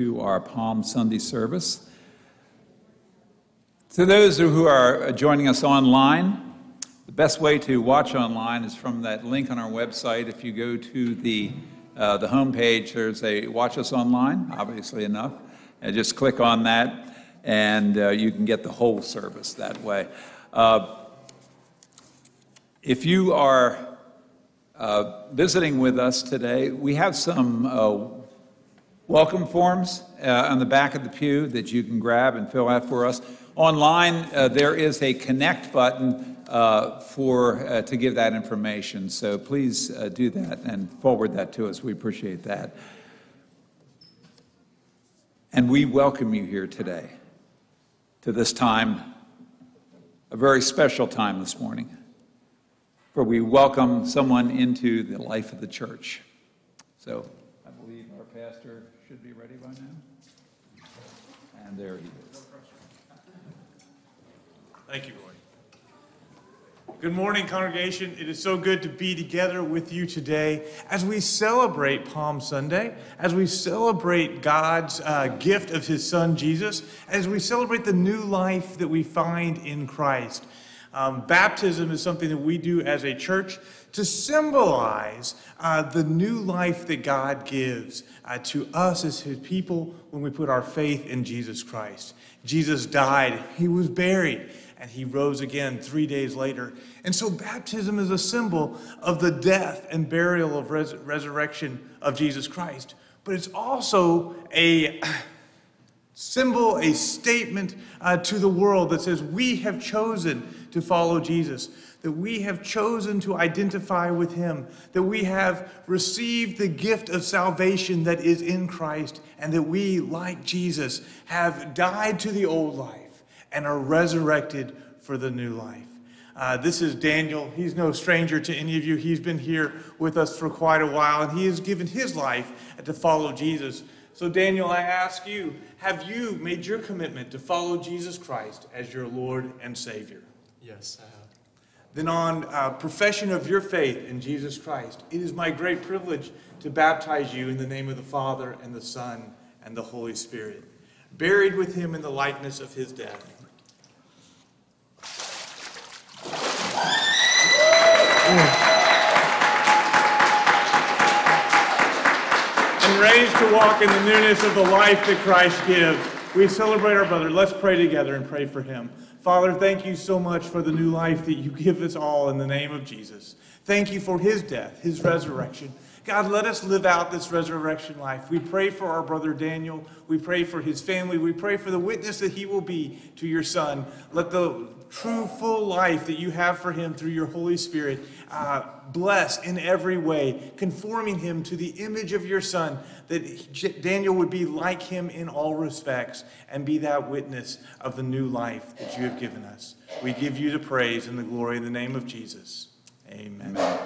to our Palm Sunday service. To those who are joining us online, the best way to watch online is from that link on our website. If you go to the, uh, the homepage, there's a Watch Us Online, obviously enough, and just click on that, and uh, you can get the whole service that way. Uh, if you are uh, visiting with us today, we have some uh, welcome forms uh, on the back of the pew that you can grab and fill out for us. Online, uh, there is a connect button uh, for uh, to give that information. So please do that and forward that to us. We appreciate that. And we welcome you here today to this time, a very special time this morning where we welcome someone into the life of the church. So I believe our pastor should be ready by now. And there he is. Thank you, Roy. Good morning, congregation. It is so good to be together with you today as we celebrate Palm Sunday, as we celebrate God's uh, gift of his son Jesus, as we celebrate the new life that we find in Christ. Um, baptism is something that we do as a church to symbolize uh, the new life that God gives uh, to us as His people when we put our faith in Jesus Christ. Jesus died, He was buried, and He rose again three days later. And so baptism is a symbol of the death and burial of res- resurrection of Jesus Christ. But it's also a symbol, a statement uh, to the world that says we have chosen to follow Jesus, that we have chosen to identify with him, that we have received the gift of salvation that is in Christ, and that we, like Jesus, have died to the old life and are resurrected for the new life. Uh, this is Daniel. He's no stranger to any of you. He's been here with us for quite a while, and he has given his life to follow Jesus. So, Daniel, I ask you, have you made your commitment to follow Jesus Christ as your Lord and Savior? Yes, I have. Then, on uh, profession of your faith in Jesus Christ, it is my great privilege to baptize you in the name of the Father, and the Son, and the Holy Spirit, buried with him in the likeness of his death. And raised to walk in the newness of the life that Christ gives. We celebrate our brother. Let's pray together and pray for him. Father, thank you so much for the new life that you give us all in the name of Jesus. Thank you for his death, his resurrection. God, let us live out this resurrection life. We pray for our brother Daniel. We pray for his family. We pray for the witness that he will be to your son. Let the true, full life that you have for him through your Holy Spirit uh, bless in every way, conforming him to the image of your son, that Daniel would be like him in all respects and be that witness of the new life that you have given us. We give you the praise and the glory in the name of Jesus. Amen. Amen.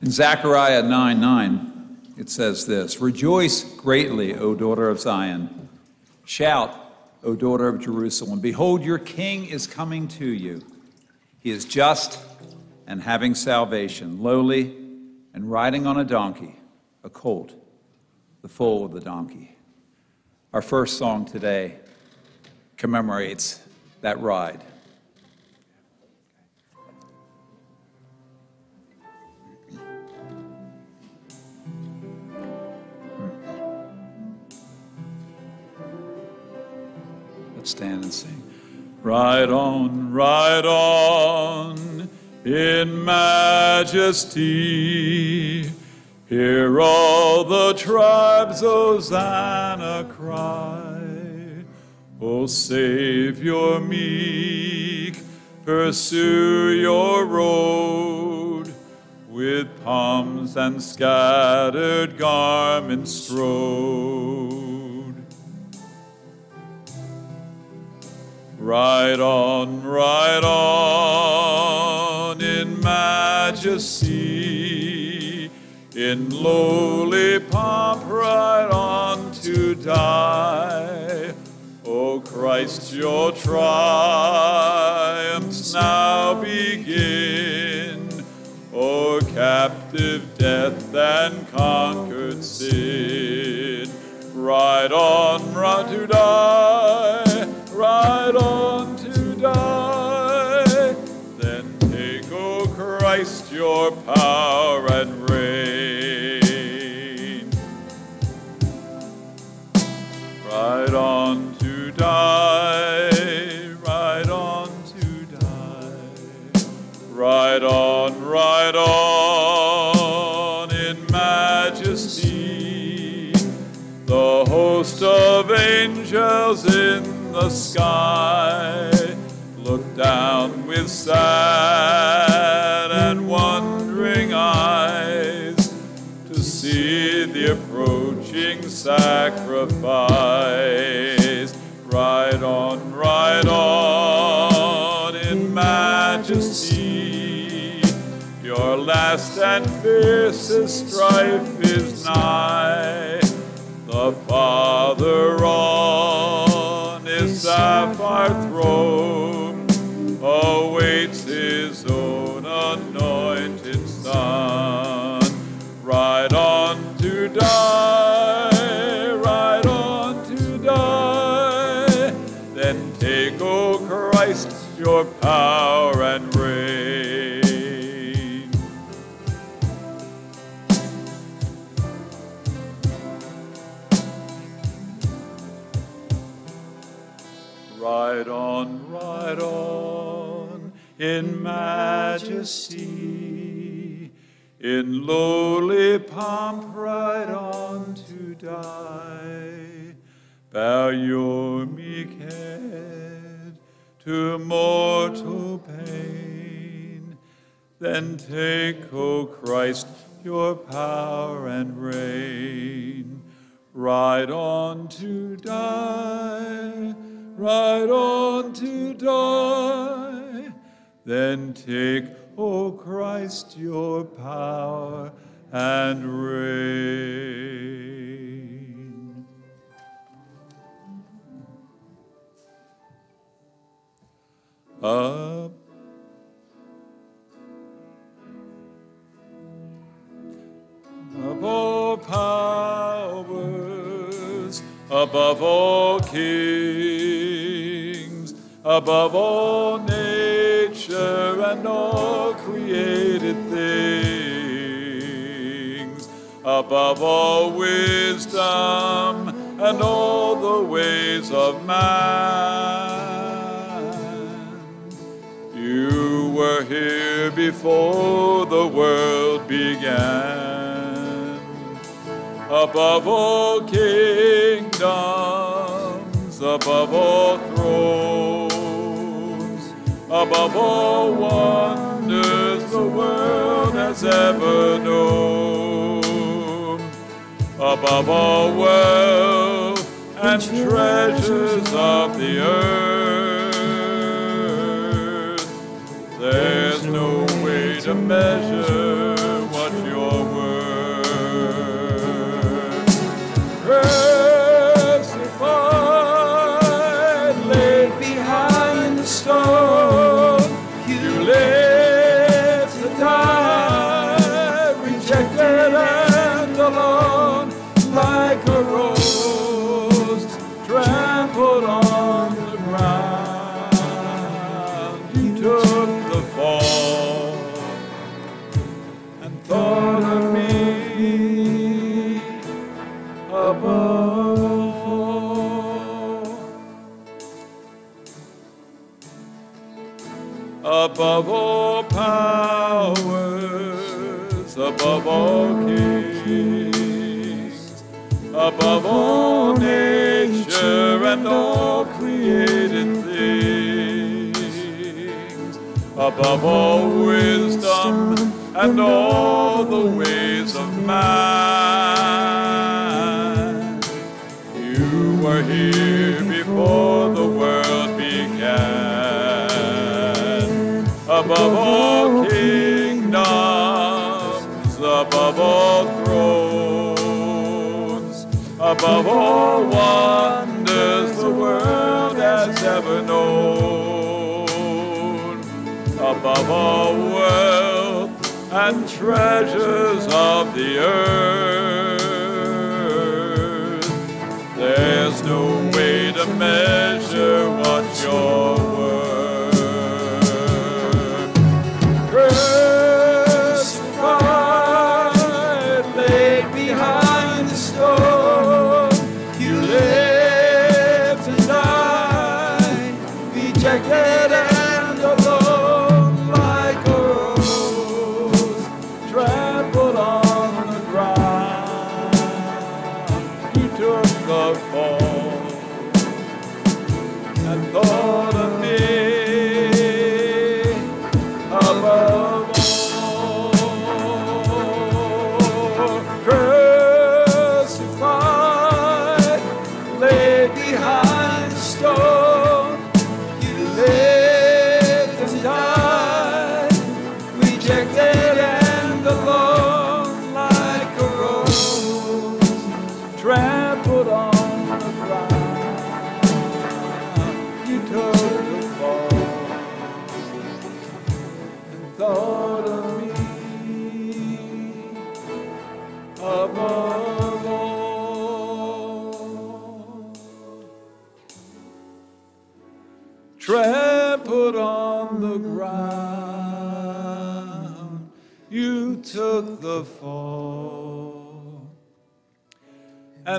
In Zechariah 9 9, it says this Rejoice greatly, O daughter of Zion. Shout, O daughter of Jerusalem. Behold, your king is coming to you. He is just and having salvation, lowly and riding on a donkey, a colt, the foal of the donkey. Our first song today commemorates that ride. Stand and sing. Ride on, ride on in majesty. Hear all the tribes, Hosanna cry. O Savior meek, pursue your road with palms and scattered garments strode. Ride on, ride on in majesty, in lowly pomp, ride on to die. O Christ, your triumphs now begin. O captive death and conquered sin Ride on, run to die, sky look down with sad and wondering eyes to see the approaching sacrifice. Ride on, ride on in majesty. Your last and fiercest strife is nigh. The Father his sapphire throne awaits his own anointed Son. Ride on to die, ride on to die. Then take, O Christ, your power in majesty, in lowly pomp, ride on to die. Bow your meek head to mortal pain, then take, O Christ, your power and reign. Ride on to die, Then take, O Christ, your power and reign. Up above all powers, above all kings, above all and all created things, above all wisdom and all the ways of man. You were here before the world began. Above all kingdoms, above all thrones, above all wonders the world has ever known, above all wealth and treasures of the earth. There's no way to measure all created things, above all wisdom and all the ways of man. You were here before the world began. Above all kingdoms, above all thrones, above all has ever known, above all wealth and treasures of the earth. there's no way to measure what you're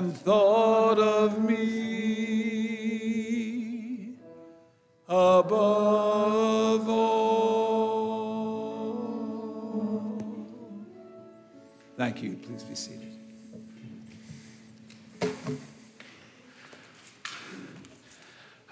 and thought of me above all. Thank you. Please be seated.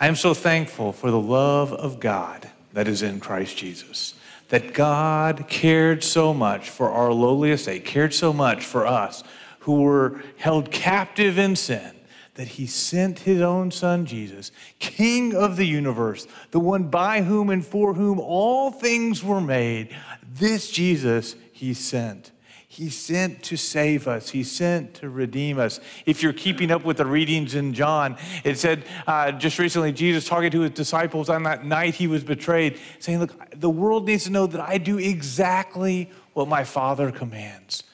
I am so thankful for the love of God that is in Christ Jesus. That God cared so much for our lowly estate, cared so much for us who were held captive in sin, that he sent his own son Jesus, King of the universe, the one by whom and for whom all things were made. This Jesus he sent. He sent to save us. He sent to redeem us. If you're keeping up with the readings in John, it said uh, just recently, Jesus talking to his disciples on that night he was betrayed, saying, Look, the world needs to know that I do exactly what my Father commands.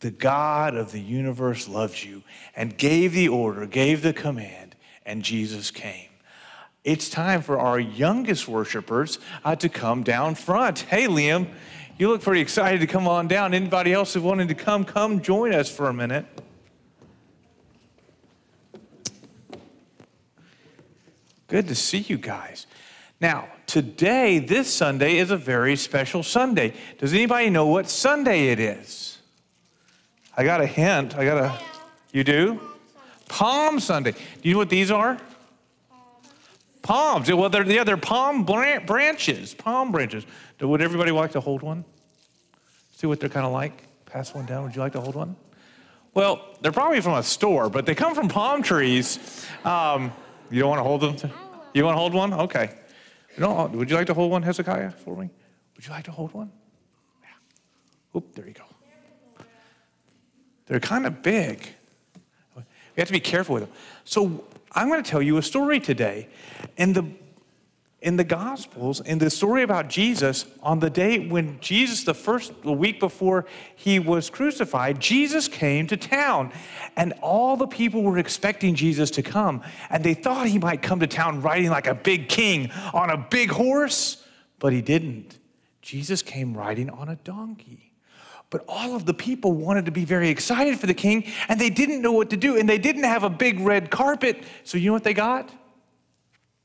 The God of the universe loves you and gave the order, gave the command, and Jesus came. It's time for our youngest worshipers uh, to come down front. Hey, Liam, you look pretty excited to come on down. Anybody else who wanted to come, come join us for a minute. Good to see you guys. Now, today, this Sunday, is a very special Sunday. Does anybody know what Sunday it is? I got a hint. I got a. You do? Palm Sunday. Do you know what these are? Palms. Well, they're, yeah, they're palm branches. Palm branches. Would everybody like to hold one? See what they're kind of like? Pass one down. Would you like to hold one? Well, they're probably from a store, but they come from palm trees. Um, you don't want to hold them? You want to hold one? Okay. You would you like to hold one, Hezekiah, for me? Would you like to hold one? Yeah. Oop, there you go. They're kind of big. We have to be careful with them. So I'm going to tell you a story today. In the in the Gospels, in the story about Jesus, on the day when Jesus, the first the week before he was crucified, Jesus came to town. And all the people were expecting Jesus to come. And they thought he might come to town riding like a big king on a big horse, but he didn't. Jesus came riding on a donkey. But all of the people wanted to be very excited for the king, and they didn't know what to do, and they didn't have a big red carpet. So, you know what they got?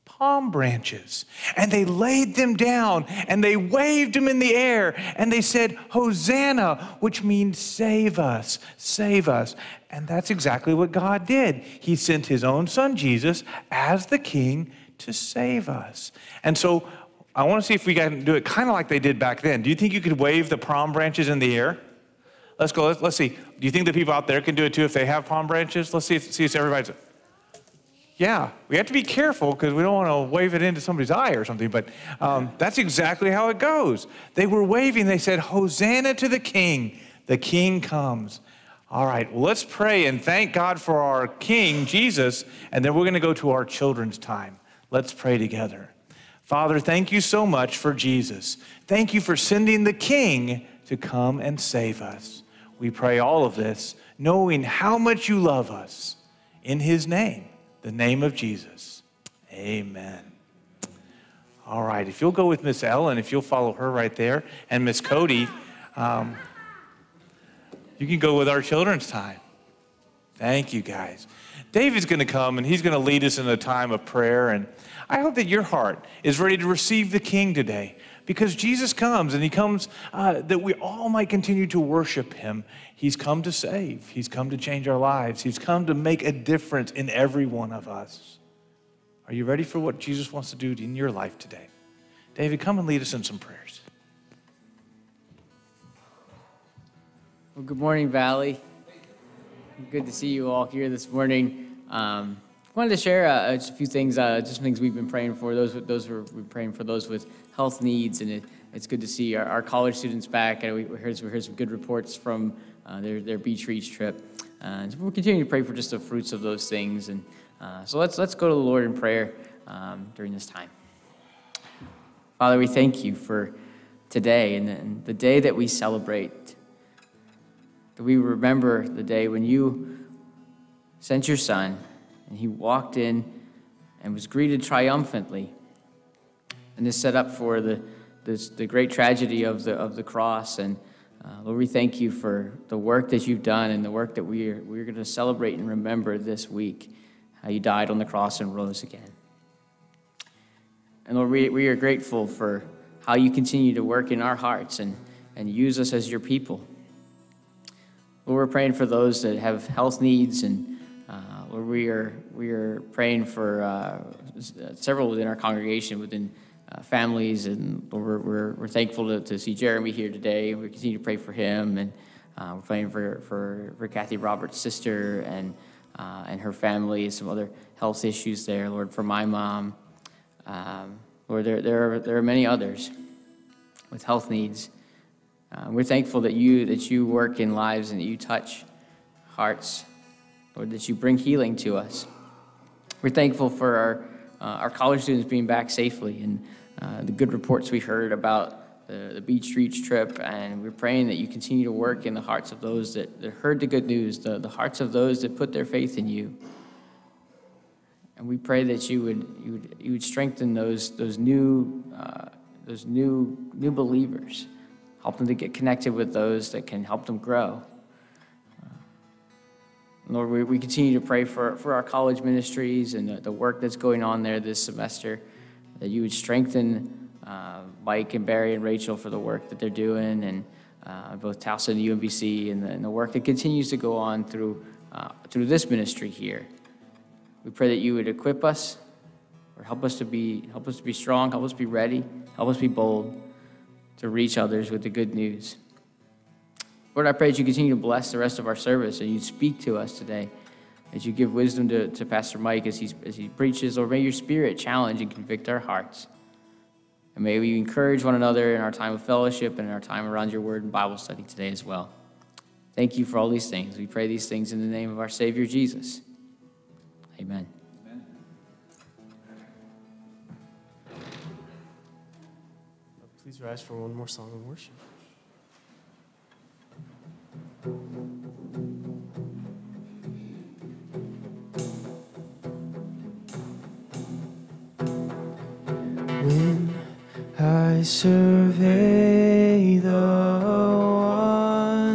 Palm branches. And they laid them down, and they waved them in the air, and they said, Hosanna, which means save us, save us. And that's exactly what God did. He sent his own son, Jesus, as the king to save us. And so, I want to see if we can do it kind of like they did back then. Do you think you could wave the palm branches in the air? Let's go. Let's, let's see. Do you think the people out there can do it too if they have palm branches? Let's see if, see if everybody's. Yeah, we have to be careful because we don't want to wave it into somebody's eye or something, but um, that's exactly how it goes. They were waving, they said, Hosanna to the King. The King comes. All right, well, let's pray and thank God for our King, Jesus, and then we're going to go to our children's time. Let's pray together. Father, thank you so much for Jesus. Thank you for sending the King to come and save us. We pray all of this knowing how much you love us. In his name, the name of Jesus. Amen. All right, if you'll go with Miss Ellen, if you'll follow her right there, and Miss Cody, um, you can go with our children's time. Thank you, guys. David's going to come and he's going to lead us in a time of prayer. And I hope that your heart is ready to receive the King today because Jesus comes and he comes uh, that we all might continue to worship him. He's come to save, he's come to change our lives, he's come to make a difference in every one of us. Are you ready for what Jesus wants to do in your life today? David, come and lead us in some prayers. Well, good morning, Valley. Good to see you all here this morning. Um, wanted to share uh, just a few things, uh, just things we've been praying for. Those, those who are we're praying for those with health needs, and it, it's good to see our, our college students back. And we heard, we heard some good reports from uh, their, their beach reach trip. Uh, so we're continuing to pray for just the fruits of those things. And uh, so let's let's go to the Lord in prayer um, during this time. Father, we thank you for today and the, and the day that we celebrate that we remember the day when you sent your son and he walked in and was greeted triumphantly. And this set up for the, this, the great tragedy of the, of the cross. And uh, Lord, we thank you for the work that you've done and the work that we are, we're going to celebrate and remember this week, how you died on the cross and rose again. And Lord, we, we are grateful for how you continue to work in our hearts and, and use us as your people. Lord, we're praying for those that have health needs, and we are we are praying for uh, several within our congregation, within uh, families, and we're, we're, we're thankful to, to see Jeremy here today. We continue to pray for him, and uh, we're praying for, for for Kathy Roberts' sister and uh, and her family, some other health issues there. Lord, for my mom, um, Lord, there there are, there are many others with health needs. Uh, we're thankful that you that you work in lives and that you touch hearts, Lord, that you bring healing to us. We're thankful for our uh, our college students being back safely and uh, the good reports we heard about the, the beach reach trip, and we're praying that you continue to work in the hearts of those that, that heard the good news, the, the hearts of those that put their faith in you. And we pray that you would you would, you would strengthen those those new uh, those new new believers help them to get connected with those that can help them grow. Lord, we, we continue to pray for, for our college ministries and the, the work that's going on there this semester, that you would strengthen uh, Mike and Barry and Rachel for the work that they're doing, and uh, both Towson and UMBC, and the, and the, work that continues to go on through, uh, through this ministry here. We pray that you would equip us, or help us to be help us to be strong, help us be ready, help us be bold to reach others with the good news. Lord, I pray that you continue to bless the rest of our service and you speak to us today, as you give wisdom to, to Pastor Mike as, he's, as he preaches. Lord, may your spirit challenge and convict our hearts. And may we encourage one another in our time of fellowship and in our time around your word and Bible study today as well. Thank you for all these things. We pray these things in the name of our Savior Jesus. Amen. Please rise for one more song of worship. When I survey the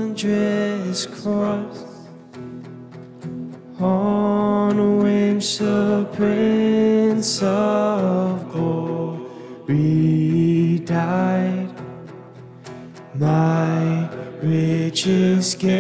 wondrous cross on which the Prince riches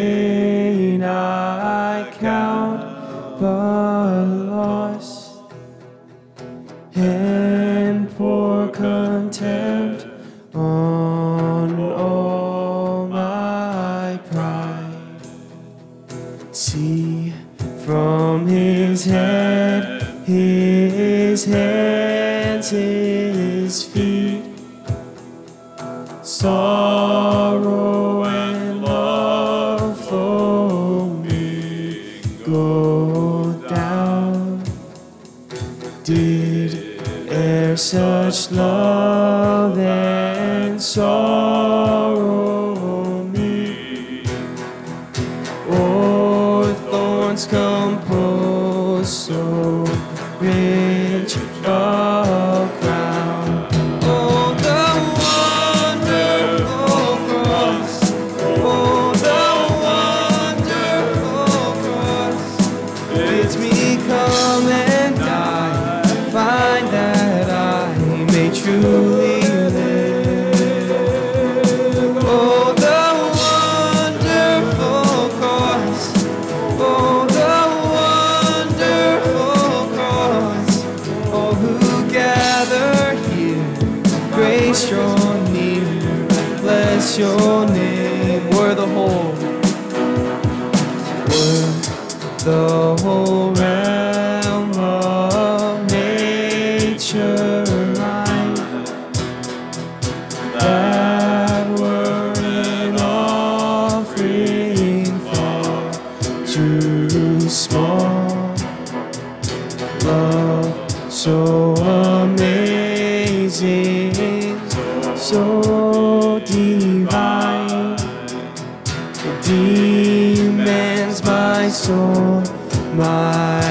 so divine. Demands my soul, my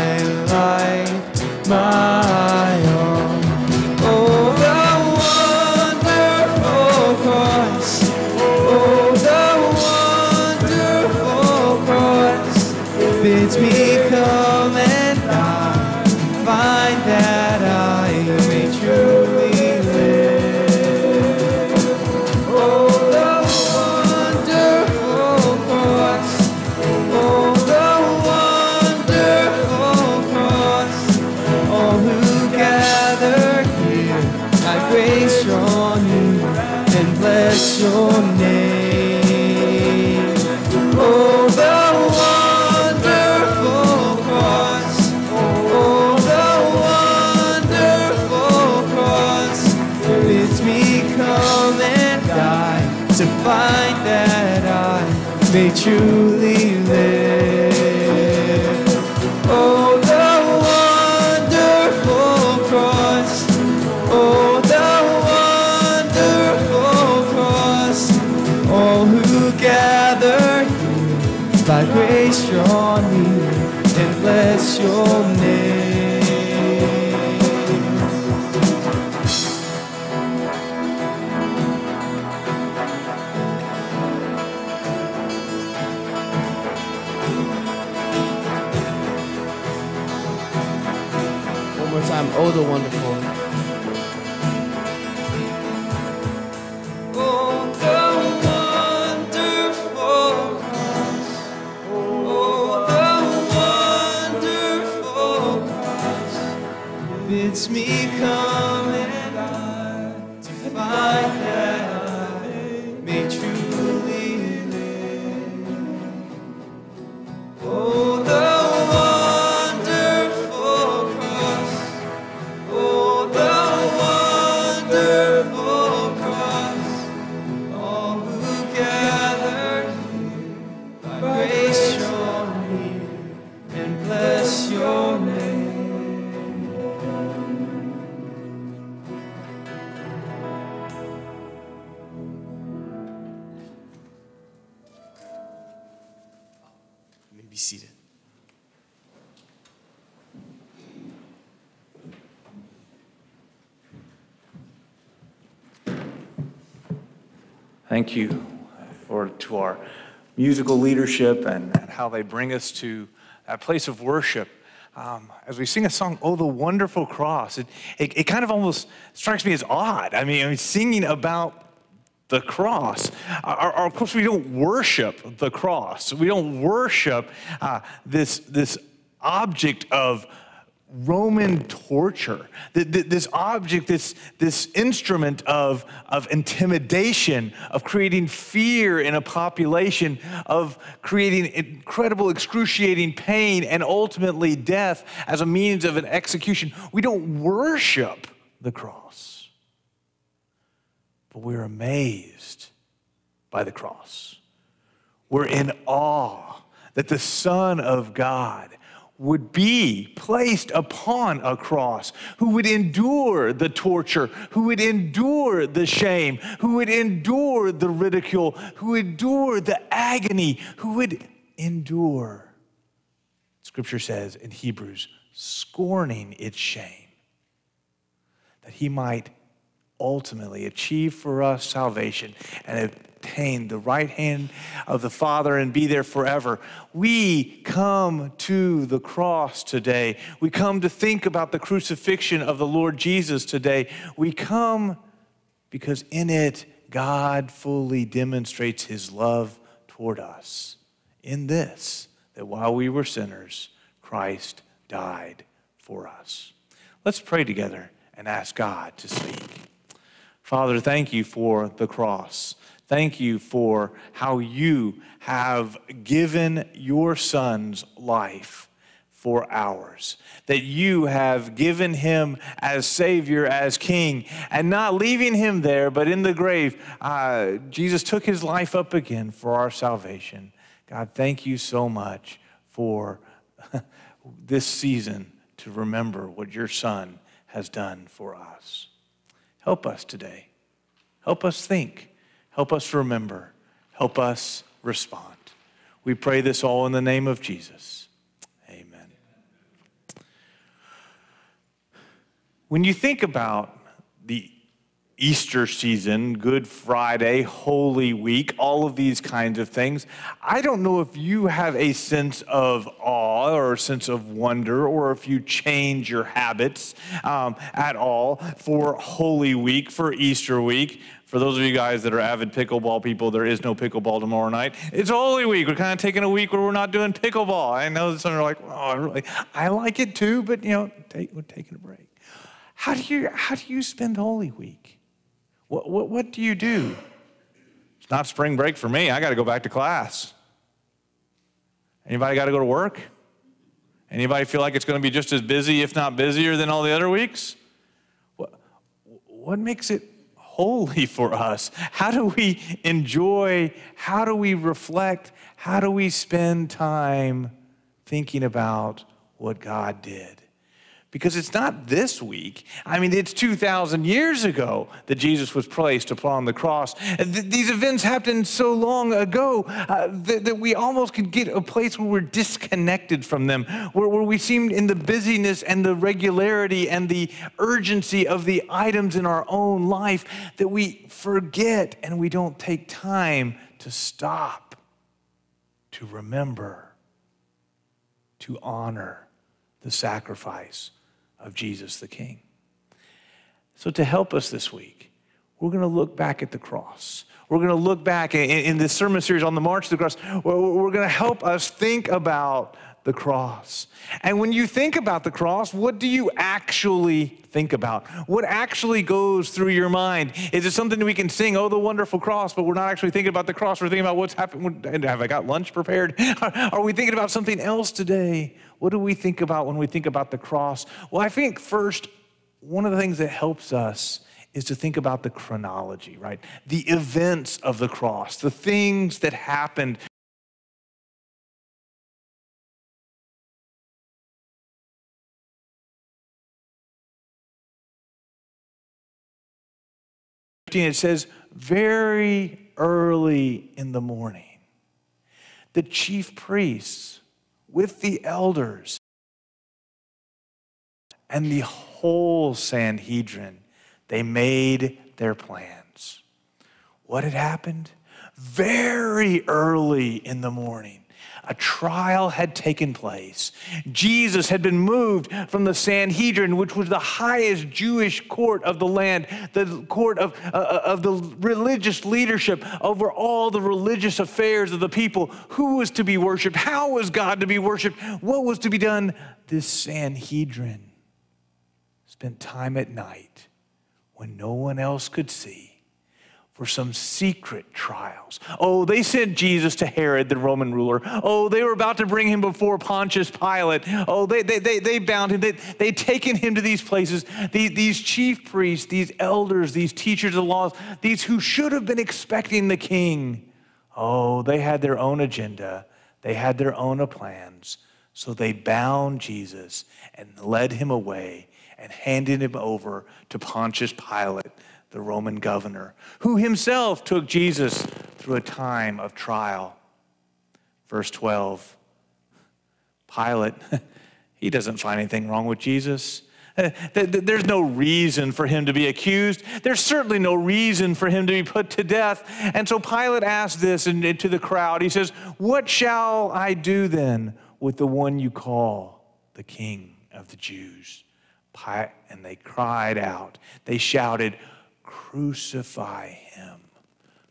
Thank you for to our musical leadership and, and how they bring us to that place of worship. Um, as we sing a song, "Oh, the Wonderful Cross," it, it, it kind of almost strikes me as odd. I mean, I mean singing about the cross. Our- our- of course, we don't worship the cross. We don't worship uh, this this object of Roman torture, th- th- this object, this, this instrument of, of intimidation, of creating fear in a population, of creating incredible, excruciating pain, and ultimately death as a means of an execution. We don't worship the cross, but we're amazed by the cross. We're in awe that the Son of God would be placed upon a cross, who would endure the torture, who would endure the shame, who would endure the ridicule, who would endure the agony, who would endure, Scripture says in Hebrews, scorning its shame, that he might ultimately achieve for us salvation and obtain the right hand of the Father and be there forever. We come to the cross today. We come to think about the crucifixion of the Lord Jesus today. We come because in it, God fully demonstrates his love toward us. In this, that while we were sinners, Christ died for us. Let's pray together and ask God to speak. Father, thank you for the cross. Thank you for how you have given your son's life for ours. That you have given him as Savior, as King, and not leaving him there, but in the grave. Uh, Jesus took his life up again for our salvation. God, thank you so much for this season to remember what your Son has done for us. Help us today. Help us think. Help us remember. Help us respond. We pray this all in the name of Jesus. Amen. When you think about Easter season, Good Friday, Holy Week, all of these kinds of things. I don't know if you have a sense of awe or a sense of wonder, or if you change your habits um, at all for Holy Week, for Easter week. For those of you guys that are avid pickleball people, there is no pickleball tomorrow night. It's Holy Week. We're kind of taking a week where we're not doing pickleball. I know some are like, oh, I, really, I like it too, but you know, take, we're taking a break. How do you how do you spend Holy Week? What, what, what do you do? It's not spring break for me. I got to go back to class. Anybody got to go to work? Anybody feel like it's going to be just as busy, if not busier, than all the other weeks? What, what makes it holy for us? How do we enjoy? How do we reflect? How do we spend time thinking about what God did? Because it's not this week. I mean, it's 2,000 years ago that Jesus was placed upon the cross. Th- these events happened so long ago uh, that, we almost could get a place where we're disconnected from them, where, where we seem in the busyness and the regularity and the urgency of the items in our own life that we forget and we don't take time to stop, to remember, to honor the sacrifice of Jesus the King. So, to help us this week, we're going to look back at the cross. We're going to look back in, in this sermon series on the March to the Cross. We're going to help us think about the cross. And when you think about the cross, what do you actually think about? What actually goes through your mind? Is it something we can sing, oh, the wonderful cross, but we're not actually thinking about the cross? We're thinking about what's happened. Have I got lunch prepared? Are we thinking about something else today? What do we think about when we think about the cross? Well, I think first, one of the things that helps us is to think about the chronology, right? The events of the cross, the things that happened it says, very early in the morning, the chief priests with the elders and the whole Sanhedrin, they made their plans. What had happened? Very early in the morning, a trial had taken place. Jesus had been moved from the Sanhedrin, which was the highest Jewish court of the land, the court of, uh, uh, of the religious leadership over all the religious affairs of the people. Who was to be worshiped? How was God to be worshiped? What was to be done? This Sanhedrin spent time at night when no one else could see for some secret trials. Oh, they sent Jesus to Herod, the Roman ruler. Oh, they were about to bring him before Pontius Pilate. Oh, they, they, they, they bound him. They, they'd taken him to these places. These, these chief priests, these elders, these teachers of the laws, these who should have been expecting the king. Oh, they had their own agenda. They had their own plans. So they bound Jesus and led him away and handed him over to Pontius Pilate the Roman governor, who himself took Jesus through a time of trial. Verse 12 Pilate, he doesn't find anything wrong with Jesus. There's no reason for him to be accused. There's certainly no reason for him to be put to death. And so Pilate asked this to the crowd. He says, What shall I do then with the one you call the king of the Jews? And they cried out, they shouted, Crucify him.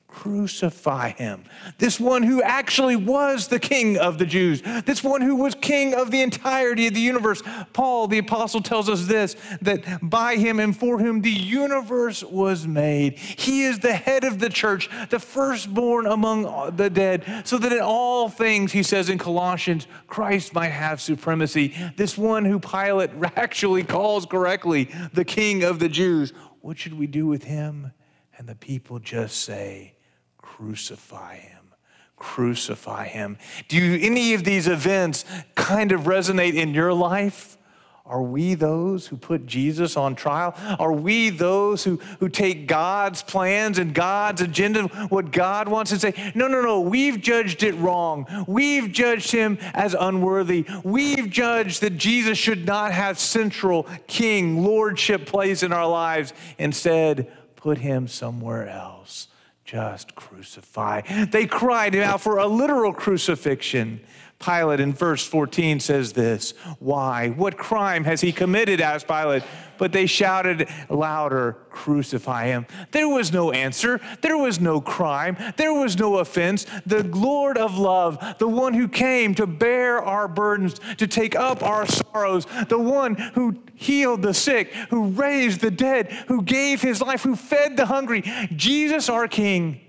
Crucify him. This one who actually was the king of the Jews, this one who was king of the entirety of the universe. Paul, the apostle, tells us this that by him and for whom the universe was made. He is the head of the church, the firstborn among the dead, so that in all things, he says in Colossians, Christ might have supremacy. This one who Pilate actually calls correctly the king of the Jews. What should we do with him? And the people just say, Crucify him. Crucify him. Do any of these events kind of resonate in your life? Are we those who put Jesus on trial? Are we those who, who take God's plans and God's agenda, what God wants, and say, no, no, no, we've judged it wrong. We've judged him as unworthy. We've judged that Jesus should not have central king, lordship place in our lives. Instead, put him somewhere else just crucify. They cried out for a literal crucifixion. Pilate in verse 14 says this Why? What crime has he committed? asked Pilate. But they shouted louder, Crucify him. There was no answer. There was no crime. There was no offense. The Lord of love, the one who came to bear our burdens, to take up our sorrows, the one who healed the sick, who raised the dead, who gave his life, who fed the hungry, Jesus our King.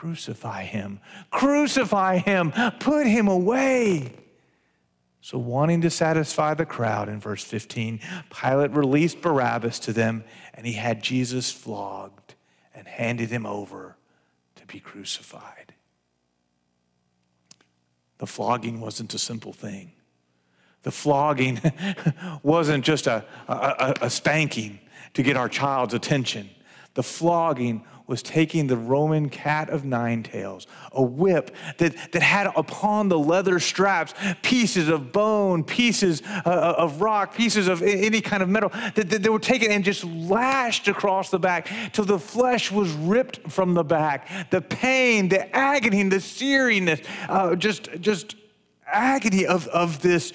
Crucify him. Crucify him. Put him away. So, wanting to satisfy the crowd, in verse 15, Pilate released Barabbas to them, and he had Jesus flogged and handed him over to be crucified. The flogging wasn't a simple thing. The flogging wasn't just a, a, a, spanking to get our child's attention. The flogging was taking the Roman cat of nine tails, a whip that, that had upon the leather straps pieces of bone, pieces uh, uh, of rock, pieces of any kind of metal that, that they were taken and just lashed across the back till the flesh was ripped from the back. The pain, the agony, the seariness, uh, just, just agony of, of this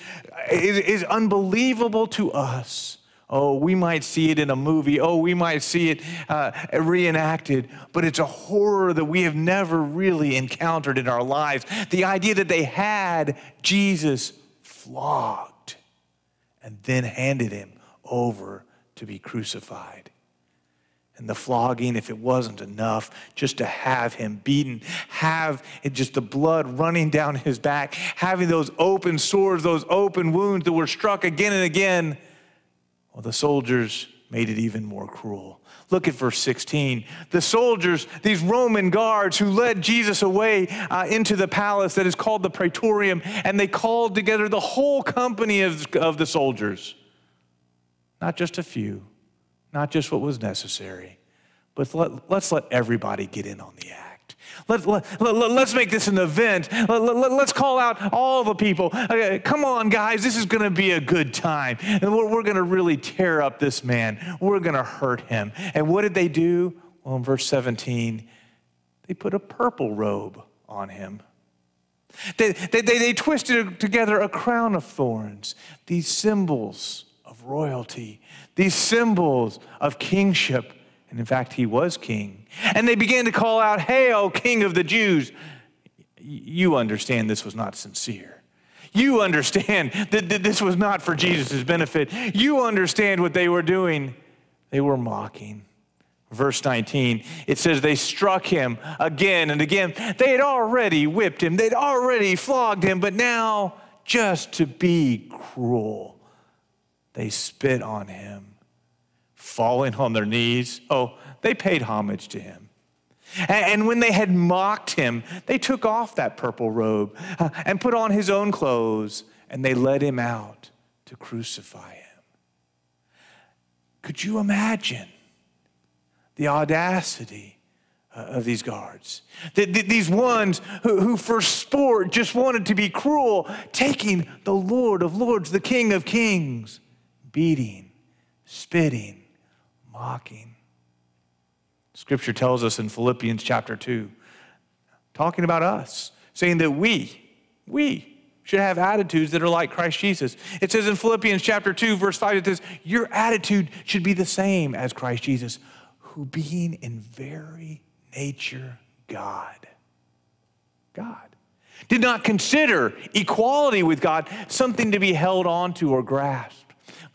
is, is unbelievable to us. Oh, we might see it in a movie. Oh, we might see it uh, reenacted, but it's a horror that we have never really encountered in our lives. The idea that they had Jesus flogged and then handed him over to be crucified. And the flogging, if it wasn't enough, just to have him beaten, have just the blood running down his back, having those open sores, those open wounds that were struck again and again well, the soldiers made it even more cruel. Look at verse 16. The soldiers, these Roman guards who led Jesus away uh, into the palace that is called the Praetorium, and they called together the whole company of, of the soldiers. Not just a few, not just what was necessary, but let, let's let everybody get in on the act. Let, let, let, us make this an event. Let, let, us call out all the people. Okay, come on, guys, this is going to be a good time. And we're, we're going to really tear up this man. We're going to hurt him. And what did they do? Well, in verse 17, they put a purple robe on him. They, they, they, they twisted together a crown of thorns, these symbols of royalty, these symbols of kingship. And in fact, he was king. And they began to call out, Hail, King of the Jews. You understand this was not sincere. You understand that this was not for Jesus' benefit. You understand what they were doing. They were mocking. Verse 19, it says they struck him again and again. They had already whipped him, they'd already flogged him, but now, just to be cruel, they spit on him falling on their knees. Oh, they paid homage to him. And when they had mocked him, they took off that purple robe uh, and put on his own clothes, and they led him out to crucify him. Could you imagine the audacity uh, of these guards. Th- th- these ones who, for sport, just wanted to be cruel, taking the Lord of Lords, the King of Kings, beating, spitting, mocking. Scripture tells us in Philippians chapter 2, talking about us, saying that we, we, should have attitudes that are like Christ Jesus. It says in Philippians chapter 2, verse 5, it says, Your attitude should be the same as Christ Jesus, who being in very nature God, God, did not consider equality with God something to be held on to or grasped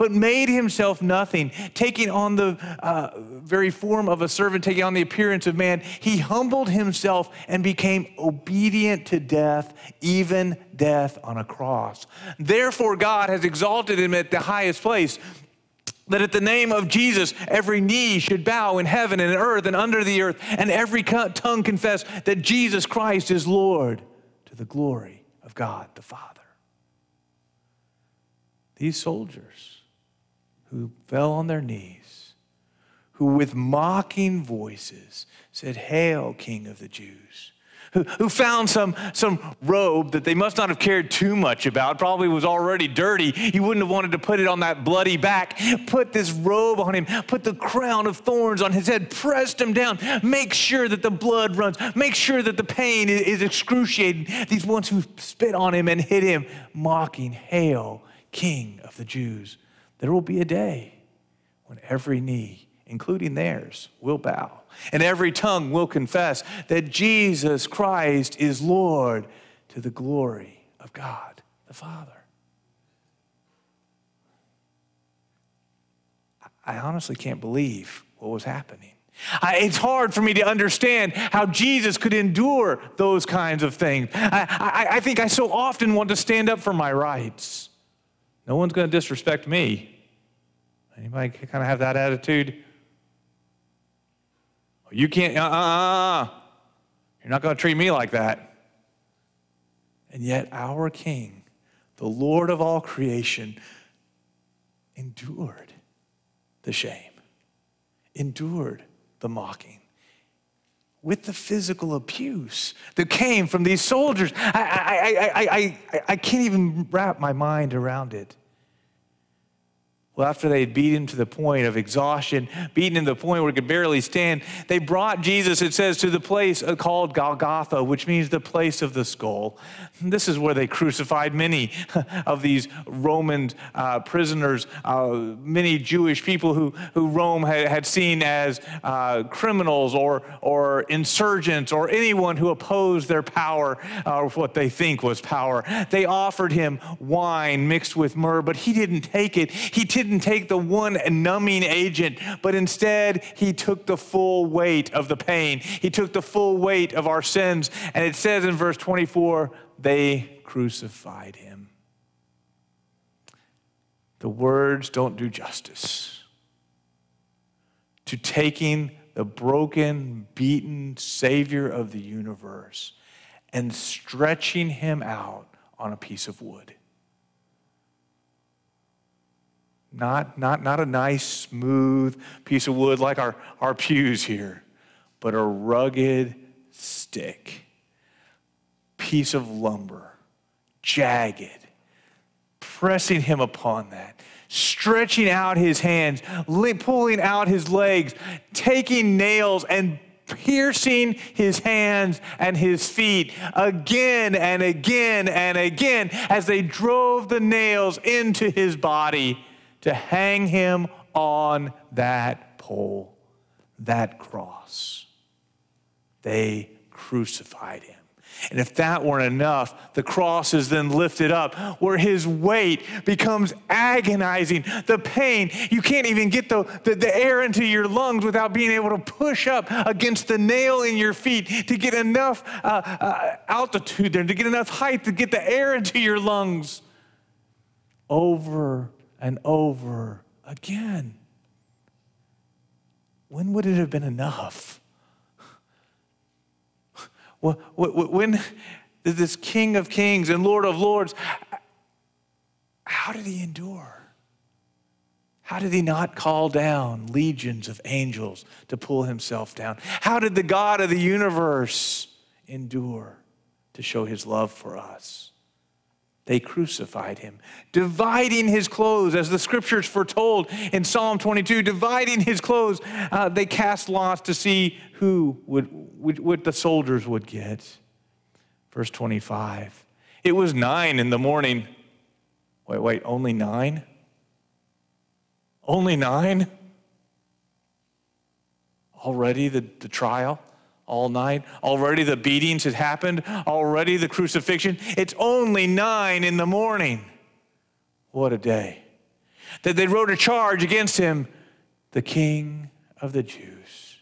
but made himself nothing, taking on the uh, very form of a servant, taking on the appearance of man. He humbled himself and became obedient to death, even death on a cross. Therefore, God has exalted him at the highest place that at the name of Jesus, every knee should bow in heaven and earth and under the earth, and every tongue confess that Jesus Christ is Lord to the glory of God the Father. These soldiers who fell on their knees, who with mocking voices said, Hail, King of the Jews. Who, who found some, some robe that they must not have cared too much about, probably was already dirty. He wouldn't have wanted to put it on that bloody back. Put this robe on him, put the crown of thorns on his head, pressed him down, make sure that the blood runs, make sure that the pain is, is excruciating. These ones who spit on him and hit him, mocking, Hail, King of the Jews. There will be a day when every knee, including theirs, will bow, and every tongue will confess that Jesus Christ is Lord to the glory of God the Father. I honestly can't believe what was happening. I, it's hard for me to understand how Jesus could endure those kinds of things. I, I, I think I so often want to stand up for my rights. No one's going to disrespect me. Anybody kind of have that attitude? You can't, uh uh uh. You're not going to treat me like that. And yet, our King, the Lord of all creation, endured the shame, endured the mocking with the physical abuse that came from these soldiers. I, I, I, I, I, can't even wrap my mind around it. Well, after they had beat him to the point of exhaustion, beaten him to the point where he could barely stand, they brought Jesus, it says, to the place called Golgotha, which means the place of the skull. This is where they crucified many of these Roman uh, prisoners, uh, many Jewish people who, who Rome had, had seen as uh, criminals or, or insurgents or anyone who opposed their power or what they think was power. They offered him wine mixed with myrrh, but he didn't take it. He didn't didn't take the one numbing agent, but instead he took the full weight of the pain. He took the full weight of our sins. And it says in verse 24, they crucified him. The words don't do justice to taking the broken, beaten Savior of the universe and stretching him out on a piece of wood. Not, not, not a nice, smooth piece of wood like our, our pews here, but a rugged stick, piece of lumber, jagged, pressing him upon that, stretching out his hands, pulling out his legs, taking nails and piercing his hands and his feet again and again and again as they drove the nails into his body to hang him on that pole, that cross. They crucified him. And if that weren't enough, the cross is then lifted up where his weight becomes agonizing. The pain, you can't even get the, the, the, air into your lungs without being able to push up against the nail in your feet to get enough uh, uh, altitude there, to get enough height to get the air into your lungs. Over and over again. When would it have been enough? When did this King of Kings and Lord of Lords, how did he endure? How did he not call down legions of angels to pull himself down? How did the God of the universe endure to show his love for us? They crucified him, dividing his clothes, as the scriptures foretold in Psalm 22, dividing his clothes. Uh, they cast lots to see who would, would, what the soldiers would get. Verse 25. It was nine in the morning. Wait, wait, only nine? Only nine? Already the, the trial? All night? Already the beatings had happened? Already the crucifixion? It's only nine in the morning. What a day. That they wrote a charge against him, the king of the Jews.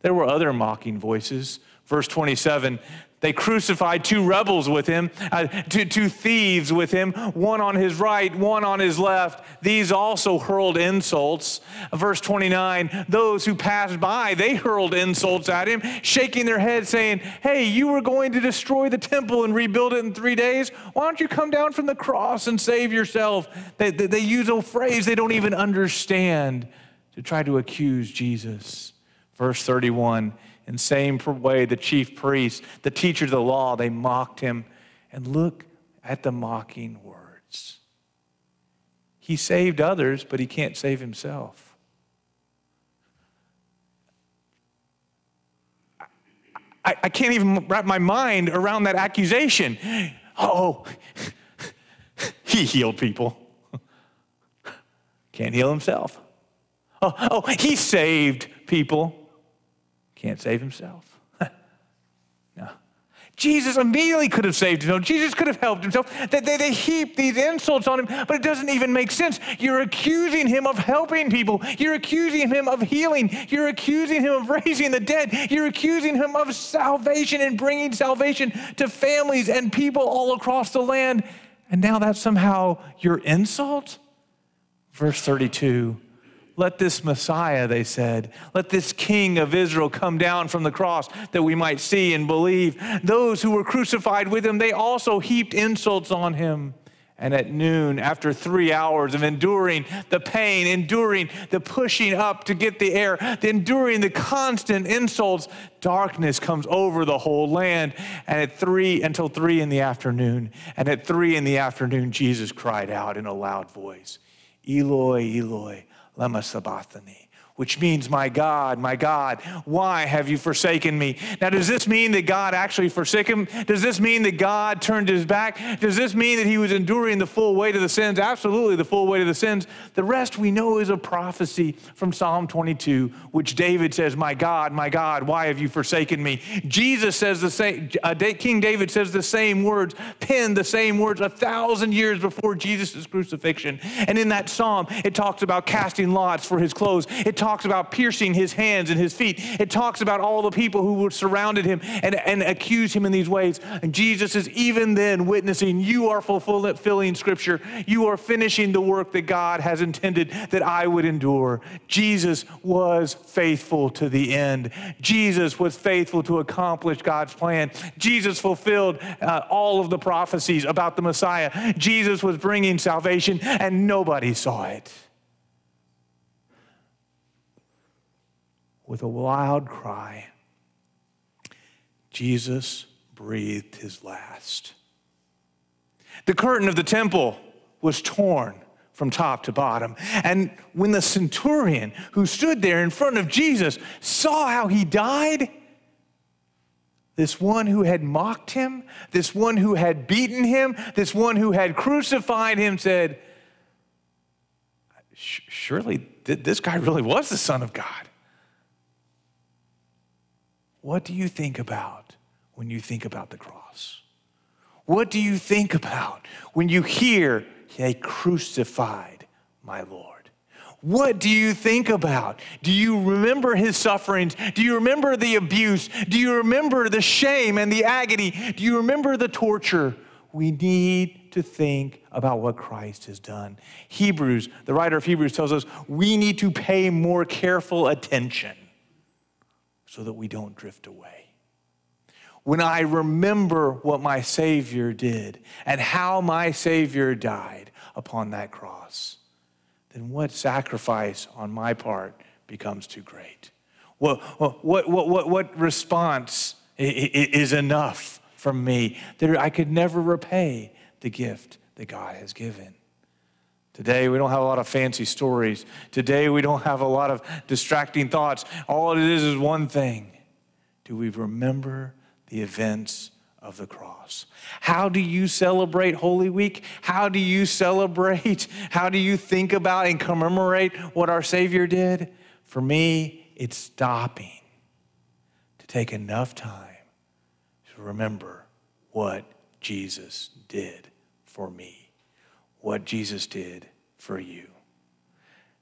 There were other mocking voices. Verse 27 they crucified two rebels with him, uh, two, two thieves with him, one on his right, one on his left. These also hurled insults. Verse 29 those who passed by, they hurled insults at him, shaking their heads, saying, Hey, you were going to destroy the temple and rebuild it in three days. Why don't you come down from the cross and save yourself? They, they, they use a phrase they don't even understand to try to accuse Jesus. Verse 31 in same way, the chief priests, the teachers of the law, they mocked him. And look at the mocking words. He saved others, but he can't save himself. I, I can't even wrap my mind around that accusation. Oh, he healed people. Can't heal himself. Oh, oh, he saved people can't save himself. no. Jesus immediately could have saved himself. Jesus could have helped himself. They, they, they heap these insults on him, but it doesn't even make sense. You're accusing him of helping people. You're accusing him of healing. You're accusing him of raising the dead. You're accusing him of salvation and bringing salvation to families and people all across the land. And now that's somehow your insult? Verse 32 let this Messiah, they said, let this King of Israel come down from the cross that we might see and believe. Those who were crucified with him, they also heaped insults on him. And at noon, after three hours of enduring the pain, enduring the pushing up to get the air, enduring the constant insults, darkness comes over the whole land. And at three, until three in the afternoon, and at three in the afternoon, Jesus cried out in a loud voice, Eloi, Eloi, lama sabachthani, which means, My God, my God, why have you forsaken me? Now, does this mean that God actually forsook him? Does this mean that God turned his back? Does this mean that he was enduring the full weight of the sins? Absolutely, the full weight of the sins. The rest we know is a prophecy from Psalm 22, which David says, My God, my God, why have you forsaken me? Jesus says the same, uh, King David says the same words, penned the same words a thousand years before Jesus' crucifixion. And in that psalm, it talks about casting lots for his clothes. It talks about piercing his hands and his feet. It talks about all the people who surrounded him and, and accused him in these ways. And Jesus is even then witnessing, You are fulfilling scripture. You are finishing the work that God has intended that I would endure. Jesus was faithful to the end. Jesus was faithful to accomplish God's plan. Jesus fulfilled uh, all of the prophecies about the Messiah. Jesus was bringing salvation, and nobody saw it. With a loud cry, Jesus breathed his last. The curtain of the temple was torn from top to bottom. And when the centurion who stood there in front of Jesus saw how he died, this one who had mocked him, this one who had beaten him, this one who had crucified him said, Surely this guy really was the Son of God. What do you think about when you think about the cross? What do you think about when you hear they crucified my Lord? What do you think about? Do you remember his sufferings? Do you remember the abuse? Do you remember the shame and the agony? Do you remember the torture? We need to think about what Christ has done. Hebrews, the writer of Hebrews tells us we need to pay more careful attention so that we don't drift away. When I remember what my Savior did and how my Savior died upon that cross, then what sacrifice on my part becomes too great? What, what, what, what, what response is enough from me that I could never repay the gift that God has given? Today, we don't have a lot of fancy stories. Today, we don't have a lot of distracting thoughts. All it is is one thing do we remember the events of the cross? How do you celebrate Holy Week? How do you celebrate? How do you think about and commemorate what our Savior did? For me, it's stopping to take enough time to remember what Jesus did for me what Jesus did for you?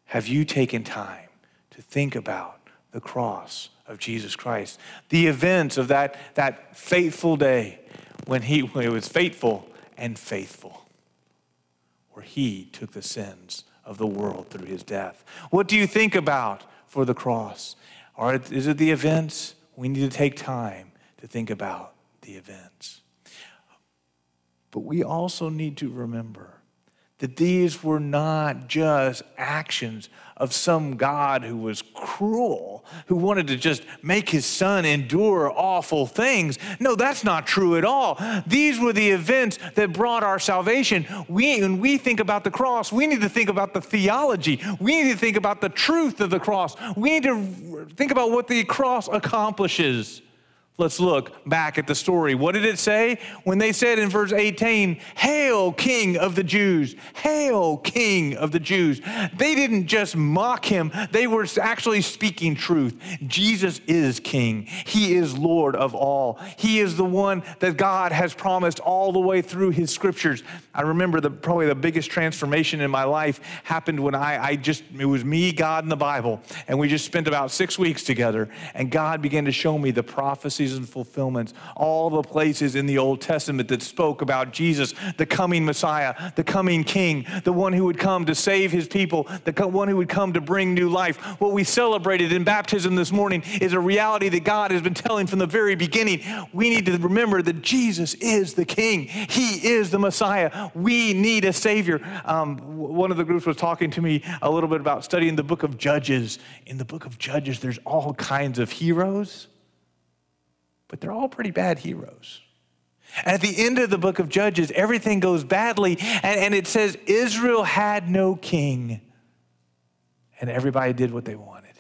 Have you taken time to think about the cross of Jesus Christ, the events of that, that faithful day when he when was faithful and faithful, where he took the sins of the world through his death? What do you think about for the cross? Or is it the events? We need to take time to think about the events. But we also need to remember that these were not just actions of some God who was cruel, who wanted to just make his son endure awful things. No, that's not true at all. These were the events that brought our salvation. We, when we think about the cross, we need to think about the theology. We need to think about the truth of the cross. We need to think about what the cross accomplishes. Let's look back at the story. What did it say? When they said in verse 18, Hail, King of the Jews! Hail, King of the Jews! They didn't just mock him, they were actually speaking truth. Jesus is King, He is Lord of all. He is the one that God has promised all the way through His scriptures. I remember the, probably the biggest transformation in my life happened when I, I just, it was me, God, and the Bible. And we just spent about six weeks together, and God began to show me the prophecy and fulfillments, all the places in the Old Testament that spoke about Jesus, the coming Messiah, the coming King, the one who would come to save his people, the one who would come to bring new life. What we celebrated in baptism this morning is a reality that God has been telling from the very beginning. We need to remember that Jesus is the King, He is the Messiah. We need a Savior. Um, one of the groups was talking to me a little bit about studying the book of Judges. In the book of Judges, there's all kinds of heroes but they're all pretty bad heroes. And at the end of the book of Judges, everything goes badly, and, and it says Israel had no king, and everybody did what they wanted.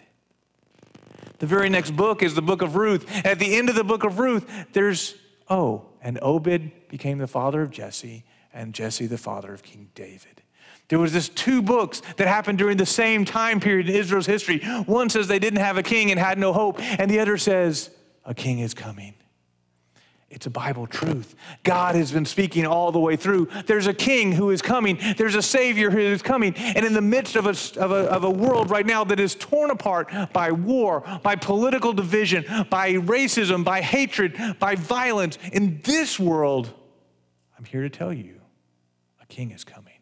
The very next book is the book of Ruth. At the end of the book of Ruth, there's, oh, and Obed became the father of Jesse, and Jesse the father of King David. There was this two books that happened during the same time period in Israel's history. One says they didn't have a king and had no hope, and the other says a king is coming. It's a Bible truth. God has been speaking all the way through. There's a king who is coming. There's a savior who is coming. And in the midst of a, of a, of a world right now that is torn apart by war, by political division, by racism, by hatred, by violence, in this world, I'm here to tell you a king is coming.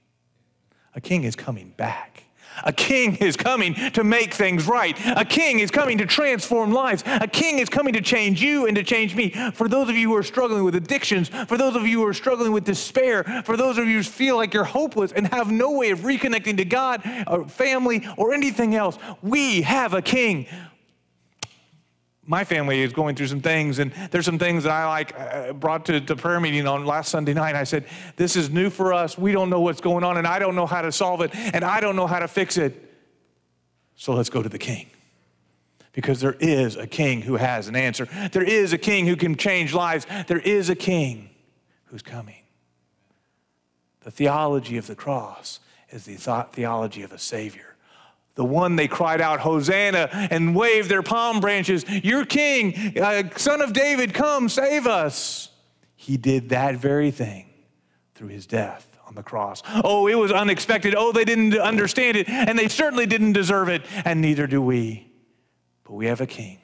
A king is coming back. A king is coming to make things right. A king is coming to transform lives. A king is coming to change you and to change me. For those of you who are struggling with addictions, for those of you who are struggling with despair, for those of you who feel like you're hopeless and have no way of reconnecting to God or family or anything else, we have a king my family is going through some things, and there's some things that I like uh, brought to the prayer meeting on last Sunday night. I said, This is new for us. We don't know what's going on, and I don't know how to solve it, and I don't know how to fix it. So let's go to the king. Because there is a king who has an answer. There is a king who can change lives. There is a king who's coming. The theology of the cross is the theology of a Savior the one they cried out, Hosanna, and waved their palm branches, Your king, uh, son of David, come save us. He did that very thing through his death on the cross. Oh, it was unexpected. Oh, they didn't understand it, and they certainly didn't deserve it, and neither do we. But we have a king,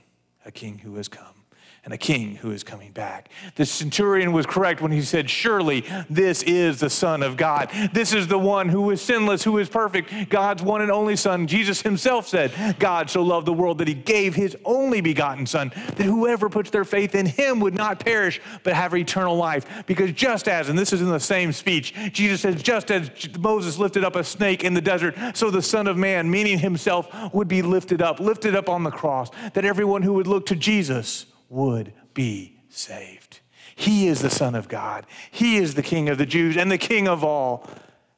a king who has come. And a king who is coming back. The centurion was correct when he said, Surely this is the Son of God. This is the one who is sinless, who is perfect, God's one and only Son. Jesus himself said, God so loved the world that he gave his only begotten Son, that whoever puts their faith in him would not perish, but have eternal life. Because just as, and this is in the same speech, Jesus says, Just as Moses lifted up a snake in the desert, so the Son of Man, meaning himself, would be lifted up, lifted up on the cross, that everyone who would look to Jesus would be saved. He is the Son of God. He is the King of the Jews and the King of all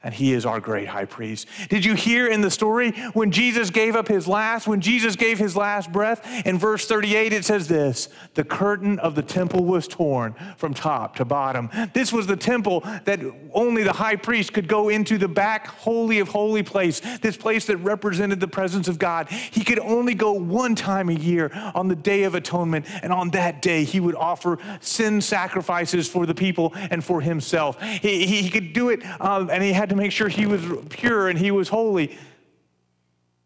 and he is our great high priest. Did you hear in the story when Jesus gave up his last, when Jesus gave his last breath? In verse 38, it says this The curtain of the temple was torn from top to bottom. This was the temple that only the high priest could go into the back holy of holy place, this place that represented the presence of God. He could only go one time a year on the Day of Atonement, and on that day, he would offer sin sacrifices for the people and for himself. He, he, he could do it, um, and he had to make sure he was pure and he was holy.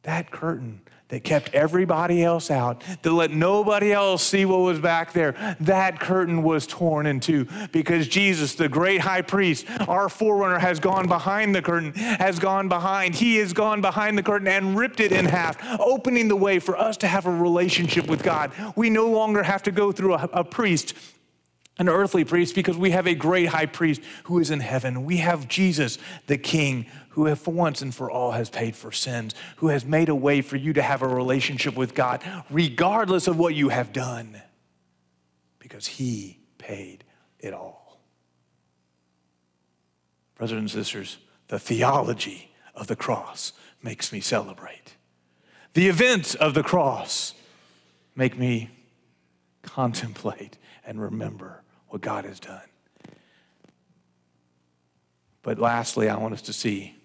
That curtain that kept everybody else out, to let nobody else see what was back there, that curtain was torn in two because Jesus, the great high priest, our forerunner, has gone behind the curtain, has gone behind. He has gone behind the curtain and ripped it in half, opening the way for us to have a relationship with God. We no longer have to go through a, a priest an earthly priest because we have a great high priest who is in heaven. We have Jesus, the King, who for once and for all has paid for sins, who has made a way for you to have a relationship with God, regardless of what you have done, because he paid it all. Brothers and sisters, the theology of the cross makes me celebrate. The events of the cross make me contemplate and remember what God has done. But lastly, I want us to see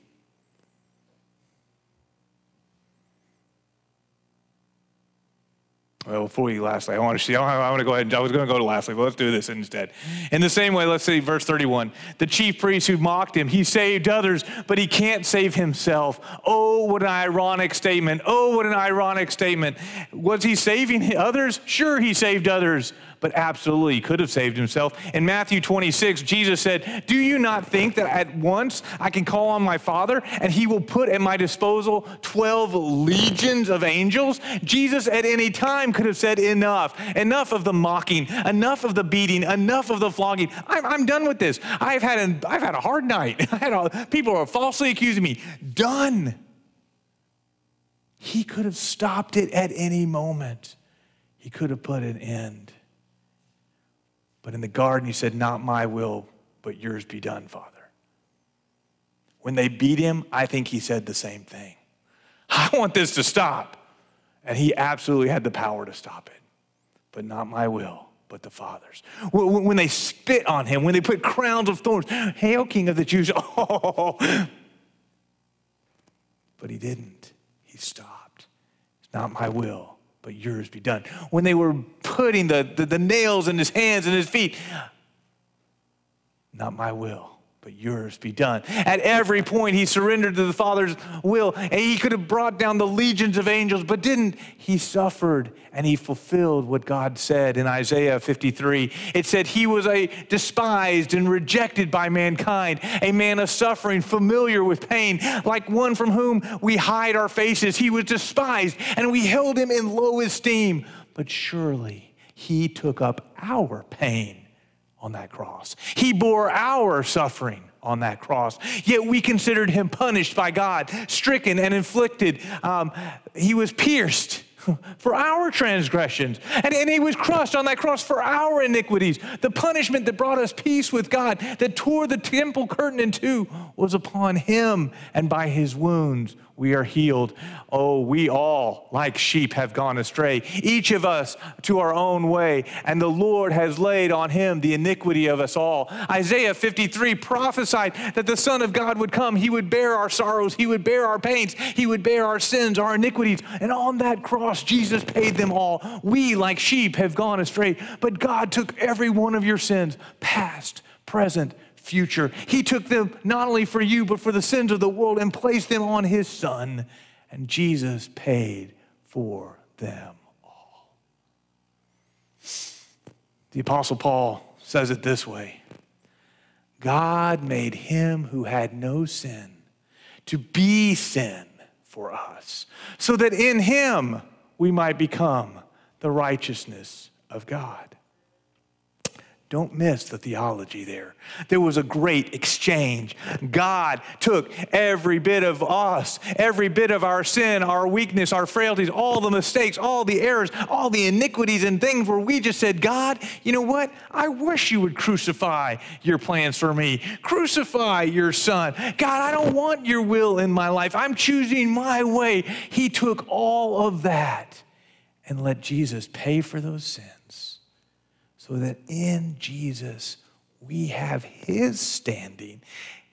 Well, before we lastly, I want to see, I want to go ahead, I was going to go to lastly, but let's do this instead. In the same way, let's see verse 31. The chief priest who mocked him, he saved others, but he can't save himself. Oh, what an ironic statement. Oh, what an ironic statement. Was he saving others? Sure, he saved others but absolutely could have saved himself. In Matthew 26, Jesus said, Do you not think that at once I can call on my Father and he will put at my disposal 12 legions of angels? Jesus at any time could have said, Enough, enough of the mocking, enough of the beating, enough of the flogging. I'm, I'm done with this. I've had, had a hard night. People are falsely accusing me. Done. He could have stopped it at any moment. He could have put an end. But in the garden, he said, Not my will, but yours be done, Father. When they beat him, I think he said the same thing. I want this to stop. And he absolutely had the power to stop it. But not my will, but the Father's. When they spit on him, when they put crowns of thorns, Hail, King of the Jews. Oh. But he didn't. He stopped. It's not my will, but yours be done. When they were putting the, the, the, nails in his hands and his feet, not my will, but yours be done. At every point, he surrendered to the Father's will, and he could have brought down the legions of angels, but didn't. He suffered and he fulfilled what God said in Isaiah 53. It said, He was a despised and rejected by mankind, a man of suffering, familiar with pain, like one from whom we hide our faces. He was despised, and we held him in low esteem. But surely he took up our pain on that cross. He bore our suffering on that cross. Yet we considered him punished by God, stricken and inflicted. Um, he was pierced for our transgressions, and, and he was crushed on that cross for our iniquities. The punishment that brought us peace with God, that tore the temple curtain in two, was upon him, and by his wounds we are healed. Oh, we all, like sheep, have gone astray, each of us to our own way, and the Lord has laid on him the iniquity of us all. Isaiah 53 prophesied that the Son of God would come. He would bear our sorrows, he would bear our pains, he would bear our sins, our iniquities, and on that cross, Jesus paid them all. We, like sheep, have gone astray, but God took every one of your sins, past, present, future. He took them not only for you, but for the sins of the world and placed them on his son. And Jesus paid for them all. The Apostle Paul says it this way God made him who had no sin to be sin for us, so that in him we might become the righteousness of God. Don't miss the theology there. There was a great exchange. God took every bit of us, every bit of our sin, our weakness, our frailties, all the mistakes, all the errors, all the iniquities and things where we just said, God, you know what? I wish you would crucify your plans for me. Crucify your son. God, I don't want your will in my life. I'm choosing my way. He took all of that and let Jesus pay for those sins so that in Jesus we have His standing,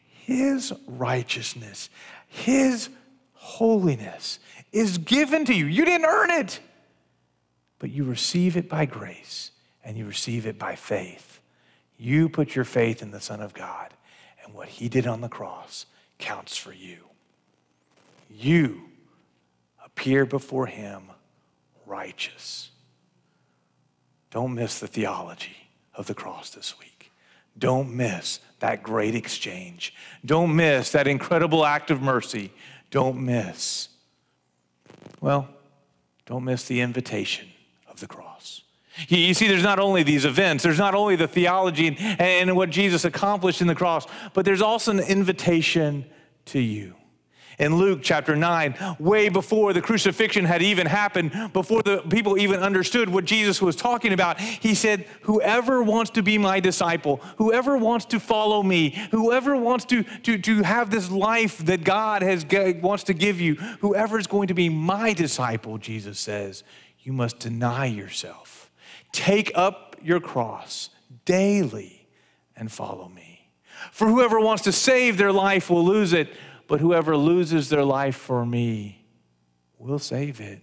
His righteousness, His holiness is given to you. You didn't earn it, but you receive it by grace and you receive it by faith. You put your faith in the Son of God, and what He did on the cross counts for you. You appear before Him righteous. Don't miss the theology of the cross this week. Don't miss that great exchange. Don't miss that incredible act of mercy. Don't miss, well, don't miss the invitation of the cross. You see, there's not only these events, there's not only the theology and, what Jesus accomplished in the cross, but there's also an invitation to you in Luke chapter 9, way before the crucifixion had even happened, before the people even understood what Jesus was talking about, he said, Whoever wants to be my disciple, whoever wants to follow me, whoever wants to, to, to have this life that God has, wants to give you, whoever is going to be my disciple, Jesus says, you must deny yourself. Take up your cross daily and follow me. For whoever wants to save their life will lose it but whoever loses their life for me will save it.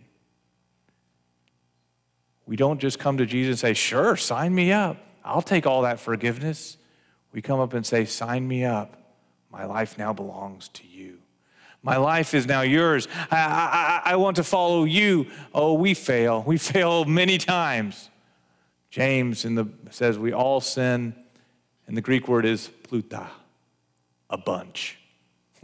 We don't just come to Jesus and say, Sure, sign me up. I'll take all that forgiveness. We come up and say, Sign me up. My life now belongs to you. My life is now yours. I, I, I want to follow you. Oh, we fail. We fail many times. James in the, says we all sin, and the Greek word is pluta, a bunch.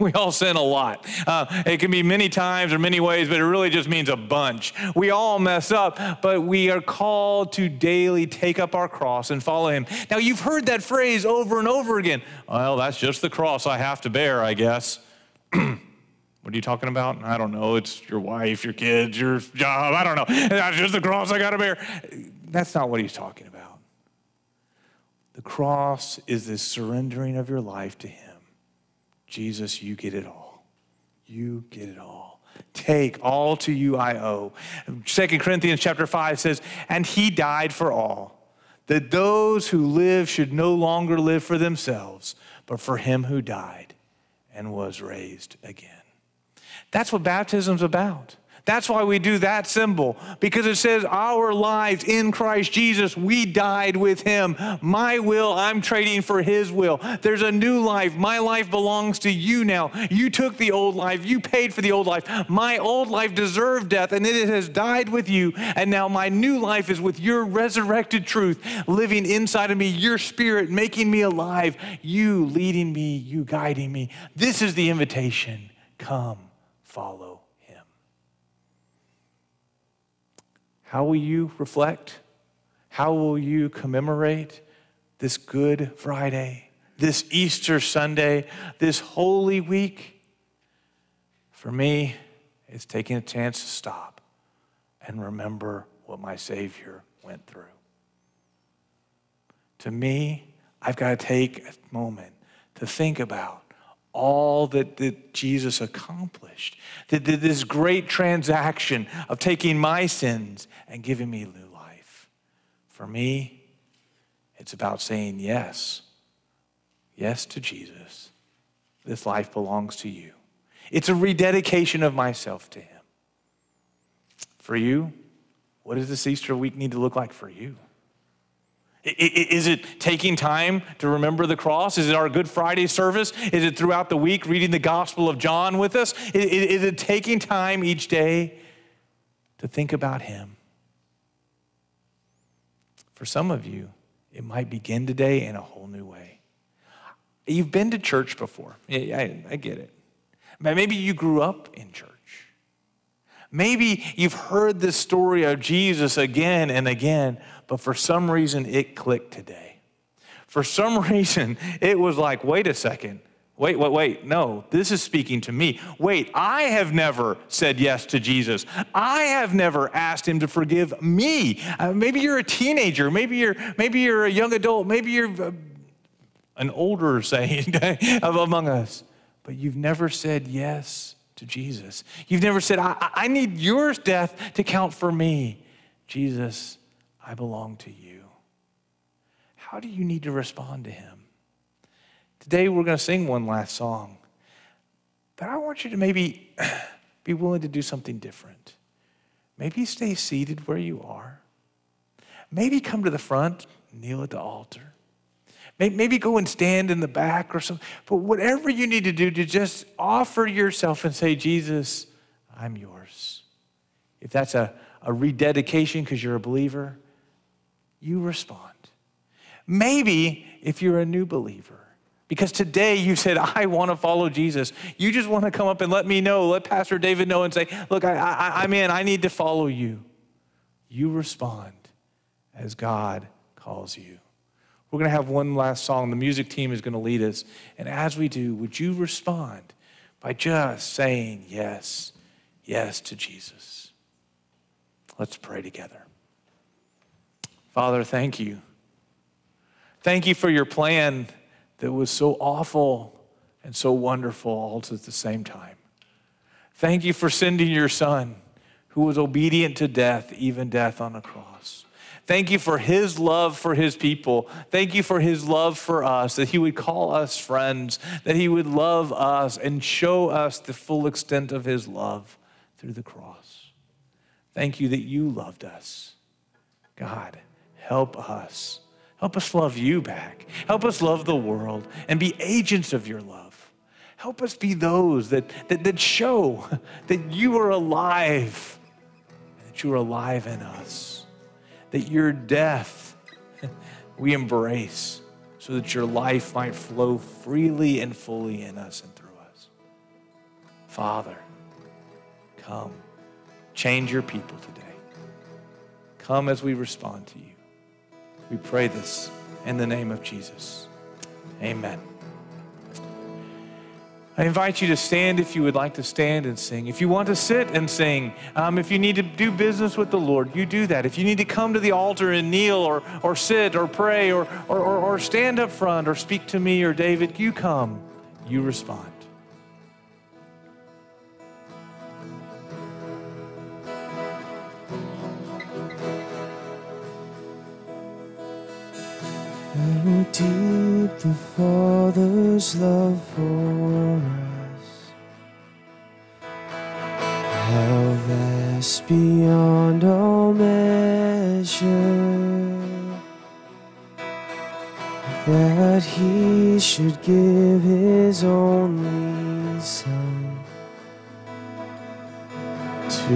We all sin a lot. Uh, it can be many times or many ways, but it really just means a bunch. We all mess up, but we are called to daily take up our cross and follow Him. Now, you've heard that phrase over and over again. Well, that's just the cross I have to bear, I guess. what are you talking about? I don't know. It's your wife, your kids, your job. I don't know. That's just the cross I got to bear. That's not what He's talking about. The cross is the surrendering of your life to Him. Jesus, you get it all. You get it all. Take all to you I owe. Second Corinthians chapter 5 says, And he died for all, that those who live should no longer live for themselves, but for him who died and was raised again. That's what baptism's about. That's why we do that symbol, because it says our lives in Christ Jesus, we died with him. My will, I'm trading for his will. There's a new life. My life belongs to you now. You took the old life, you paid for the old life. My old life deserved death, and it has died with you. And now my new life is with your resurrected truth living inside of me, your spirit making me alive, you leading me, you guiding me. This is the invitation. Come, follow. How will you reflect? How will you commemorate this Good Friday, this Easter Sunday, this Holy Week? For me, it's taking a chance to stop and remember what my Savior went through. To me, I've got to take a moment to think about all that, that Jesus accomplished. That, that this great transaction of taking my sins and giving me new life. For me, it's about saying yes. Yes to Jesus. This life belongs to you. It's a rededication of myself to Him. For you, what does this Easter week need to look like for you? Is it taking time to remember the cross? Is it our Good Friday service? Is it throughout the week reading the Gospel of John with us? Is it taking time each day to think about Him? For some of you, it might begin today in a whole new way. You've been to church before. I, I get it. Maybe you grew up in church. Maybe you've heard this story of Jesus again and again, but for some reason it clicked today. For some reason, it was like, wait a second. Wait, wait, wait. No, this is speaking to me. Wait, I have never said yes to Jesus. I have never asked him to forgive me. Uh, maybe you're a teenager. Maybe you're, maybe you're a young adult. Maybe you're uh, an older saint among us. But you've never said yes to Jesus. You've never said, I, I need your death to count for me. Jesus, I belong to you. How do you need to respond to him? Today we're going to sing one last song. But I want you to maybe be willing to do something different. Maybe stay seated where you are. Maybe come to the front, kneel at the altar. Maybe go and stand in the back or something. But whatever you need to do to just offer yourself and say, Jesus, I'm yours. If that's a, a rededication because you're a believer, you respond. Maybe if you're a new believer, because today you said, I want to follow Jesus. You just want to come up and let me know, let Pastor David know and say, Look, I, I, I'm in, I need to follow you. You respond as God calls you. We're going to have one last song. The music team is going to lead us. And as we do, would you respond by just saying yes, yes to Jesus? Let's pray together. Father, thank you. Thank you for your plan that was so awful and so wonderful all at the same time. Thank you for sending your son who was obedient to death, even death on a cross. Thank you for his love for his people. Thank you for his love for us, that he would call us friends, that he would love us and show us the full extent of his love through the cross. Thank you that you loved us. God, help us. Help us love you back. Help us love the world and be agents of your love. Help us be those that, that, that show that you are alive, that you are alive in us that your death we embrace so that your life might flow freely and fully in us and through us. Father, come. Change your people today. Come as we respond to you. We pray this in the name of Jesus. Amen. I invite you to stand if you would like to stand and sing. If you want to sit and sing, um, if you need to do business with the Lord, you do that. If you need to come to the altar and kneel or, or sit or pray or, or, or, or stand up front or speak to me or David, you come, you respond. How deep the Father's love for us, how vast beyond all measure, that He should give His only Son to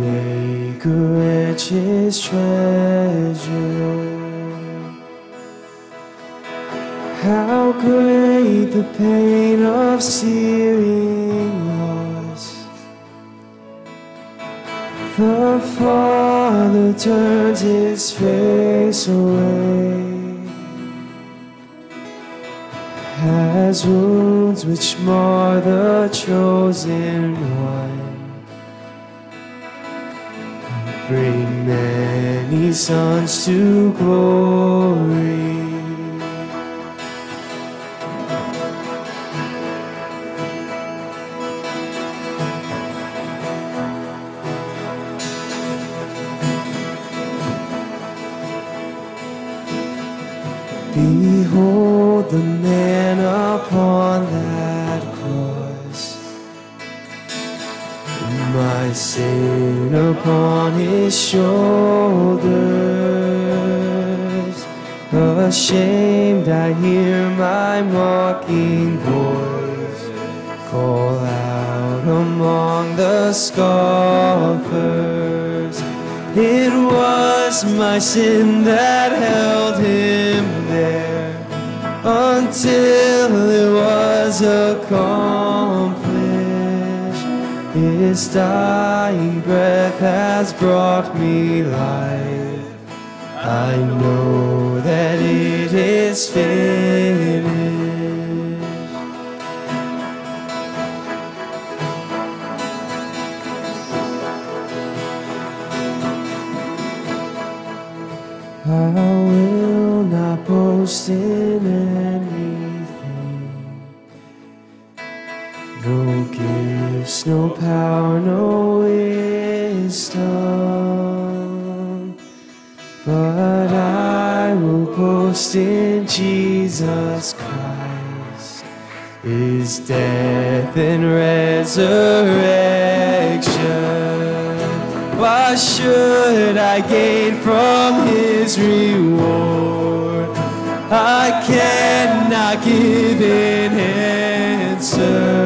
make a His treasure. How great the pain of searing loss. The Father turns his face away. Has wounds which mar the chosen one. Bring many sons to glory. Upon his shoulders. Ashamed, I hear my mocking voice call out among the scoffers. It was my sin that held him there until it was accomplished. His dying breath has brought me life. I know that it is finished. I will not boast in no power, no wisdom. But I will boast in Jesus Christ, His death and resurrection. Why should I gain from his reward? I cannot give an answer,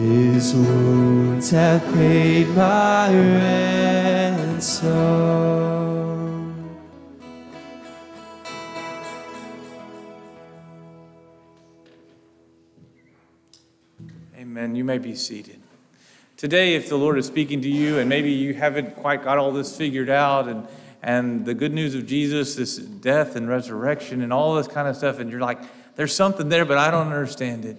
His wounds have paid my ransom. Amen. You may be seated. Today, if the Lord is speaking to you and maybe you haven't quite got all this figured out and, and the good news of Jesus, this death and resurrection and all this kind of stuff, and you're like, there's something there, but I don't understand it.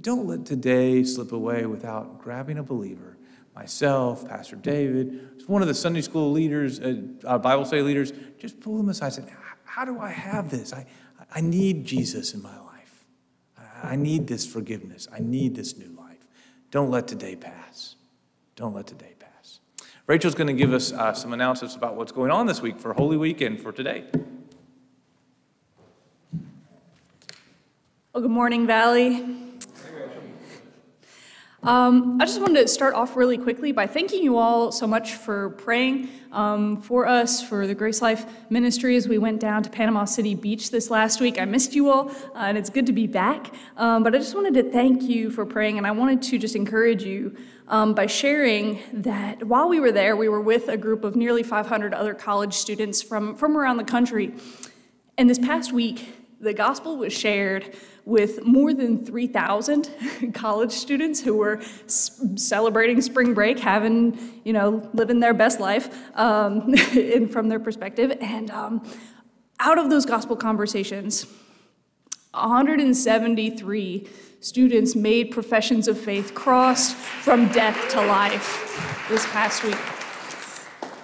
Don't let today slip away without grabbing a believer. Myself, Pastor David, one of the Sunday school leaders, uh, uh, Bible study leaders, just pull them aside and say, How do I have this? I, I need Jesus in my life. I need this forgiveness. I need this new life. Don't let today pass. Don't let today pass. Rachel's going to give us uh, some announcements about what's going on this week for Holy Week and for today. Well, good morning, Valley. Um, I just wanted to start off really quickly by thanking you all so much for praying um, for us, for the Grace Life Ministry as we went down to Panama City Beach this last week. I missed you all, uh, and it's good to be back. Um, but I just wanted to thank you for praying, and I wanted to just encourage you um, by sharing that while we were there, we were with a group of nearly 500 other college students from, from around the country. And this past week, the gospel was shared with more than 3,000 college students who were celebrating spring break, having, you know, living their best life um, in, from their perspective. And um, out of those gospel conversations, 173 students made professions of faith, crossed from death to life this past week.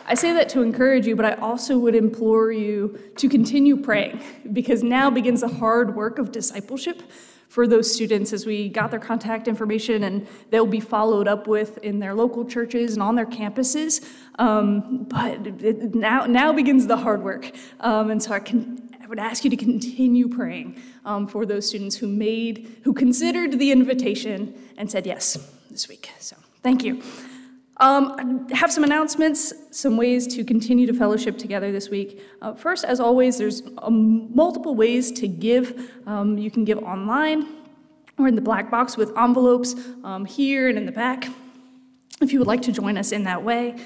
I say that to encourage you, but I also would implore you to continue praying because now begins the hard work of discipleship for those students as we got their contact information and they'll be followed up with in their local churches and on their campuses. Um, but now, now begins the hard work. Um, and so I, can, I would ask you to continue praying um, for those students who made, who considered the invitation and said yes this week. So thank you. Um, I have some announcements, some ways to continue to fellowship together this week. Uh, first, as always, there's um, multiple ways to give. Um, you can give online or in the black box with envelopes um, here and in the back if you would like to join us in that way.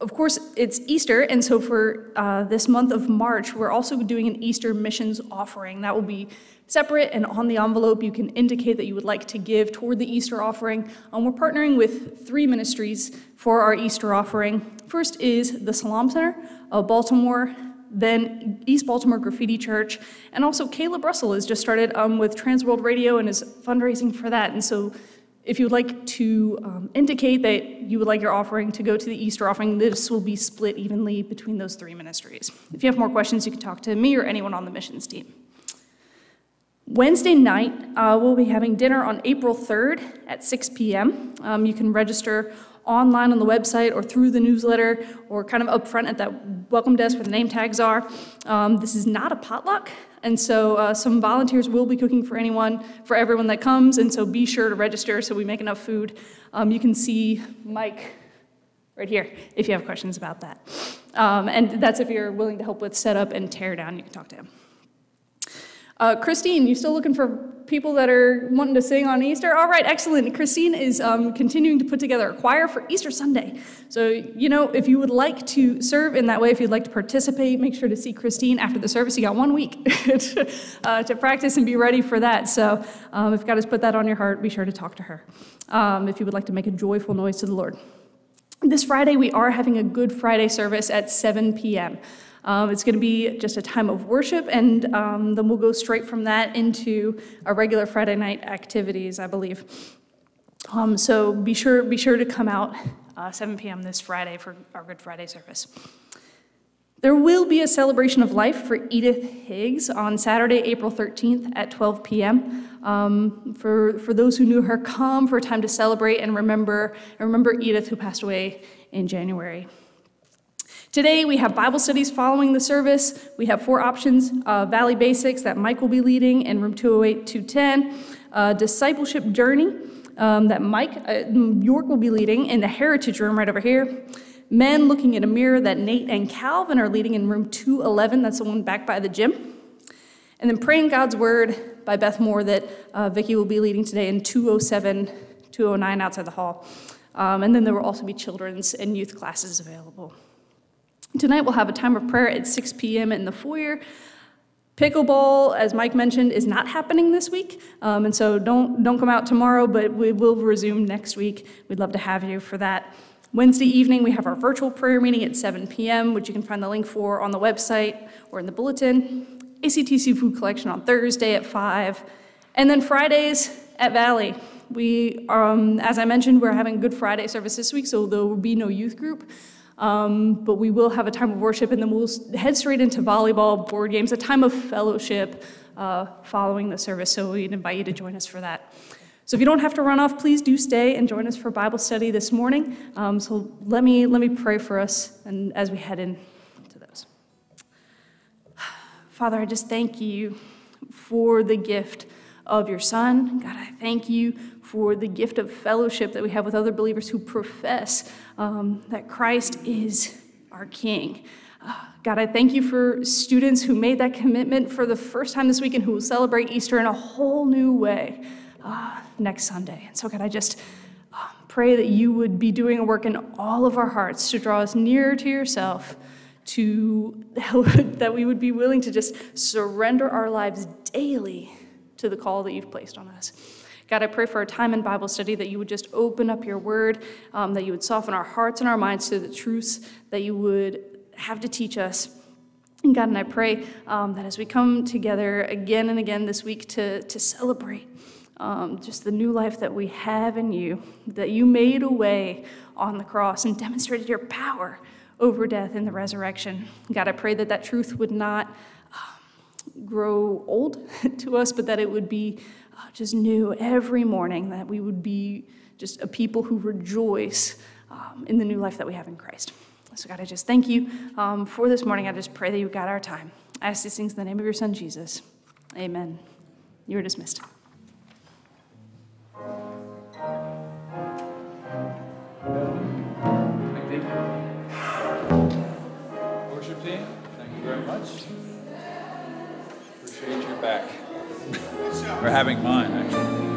Of course, it's Easter, and so for uh, this month of March, we're also doing an Easter missions offering. That will be separate, and on the envelope, you can indicate that you would like to give toward the Easter offering. Um, we're partnering with three ministries for our Easter offering. First is the Salam Center of Baltimore, then East Baltimore Graffiti Church, and also Caleb Russell has just started um, with Trans World Radio and is fundraising for that. And so if you would like to um, indicate that you would like your offering to go to the Easter offering, this will be split evenly between those three ministries. If you have more questions, you can talk to me or anyone on the missions team. Wednesday night, uh, we'll be having dinner on April 3rd at 6 p.m. Um, you can register online on the website or through the newsletter or kind of up front at that welcome desk where the name tags are. Um, This is not a potluck, and so uh, some volunteers will be cooking for anyone, for everyone that comes, and so be sure to register so we make enough food. Um, You can see Mike right here if you have questions about that. Um, And that's if you're willing to help with setup and tear down, you can talk to him. Uh, Christine, you still looking for people that are wanting to sing on Easter? All right, excellent. Christine is um, continuing to put together a choir for Easter Sunday. So, you know, if you would like to serve in that way, if you'd like to participate, make sure to see Christine after the service. You got one week to, uh, to practice and be ready for that. So, um, if God has put that on your heart, be sure to talk to her. Um, if you would like to make a joyful noise to the Lord. This Friday, we are having a Good Friday service at 7 p.m. Um, it's going to be just a time of worship, and um, then we'll go straight from that into our regular Friday night activities, I believe. Um, so be sure be sure to come out uh, 7 p.m. this Friday for our Good Friday service. There will be a celebration of life for Edith Higgs on Saturday, April 13th at 12 p.m. Um, for, for those who knew her, come for a time to celebrate and remember, and remember Edith, who passed away in January. Today, we have Bible studies following the service. We have four options uh, Valley Basics that Mike will be leading in room 208 210, uh, Discipleship Journey um, that Mike uh, York will be leading in the Heritage Room right over here. Men Looking in a Mirror that Nate and Calvin are leading in room 211, that's the one back by the gym. And then Praying God's Word by Beth Moore that uh, Vicki will be leading today in 207, 209 outside the hall. Um, and then there will also be children's and youth classes available. Tonight we'll have a time of prayer at 6 p.m. in the foyer. Pickleball, as Mike mentioned, is not happening this week, um, and so don't don't come out tomorrow, but we will resume next week. We'd love to have you for that. Wednesday evening, we have our virtual prayer meeting at 7 p.m., which you can find the link for on the website or in the bulletin. ACTC food collection on Thursday at 5. And then Fridays at Valley. We, um, as I mentioned, we're having Good Friday service this week, so there will be no youth group. Um, but we will have a time of worship, and then we'll head straight into volleyball, board games, a time of fellowship uh, following the service. So we'd invite you to join us for that. So if you don't have to run off, please do stay and join us for Bible study this morning. Um, so let me let me pray for us, and as we head into those. Father, I just thank you for the gift of your Son. God, I thank you for the gift of fellowship that we have with other believers who profess um, that Christ is our King. Uh, God, I thank you for students who made that commitment for the first time this week and who will celebrate Easter in a whole new way uh, next Sunday. And so, God, I just uh, pray that you would be doing a work in all of our hearts to draw us nearer to yourself, to that we would be willing to just surrender our lives daily to the call that you've placed on us. God, I pray for a time in Bible study that you would just open up your word, um, that you would soften our hearts and our minds to the truths that you would have to teach us. And God, and I pray um, that as we come together again and again this week to, to celebrate um, just the new life that we have in you, that you made a way on the cross and demonstrated your power over death in the resurrection. God, I pray that that truth would not um, grow old to us, but that it would be uh, just new every morning, that we would be just a people who rejoice um, in the new life that we have in Christ. So, God, I just thank you um, for this morning. I just pray that you got our time. I ask these things in the name of your Son, Jesus. Amen. You are dismissed. Worship team, thank you very much. Appreciate your back. Or having mine, actually.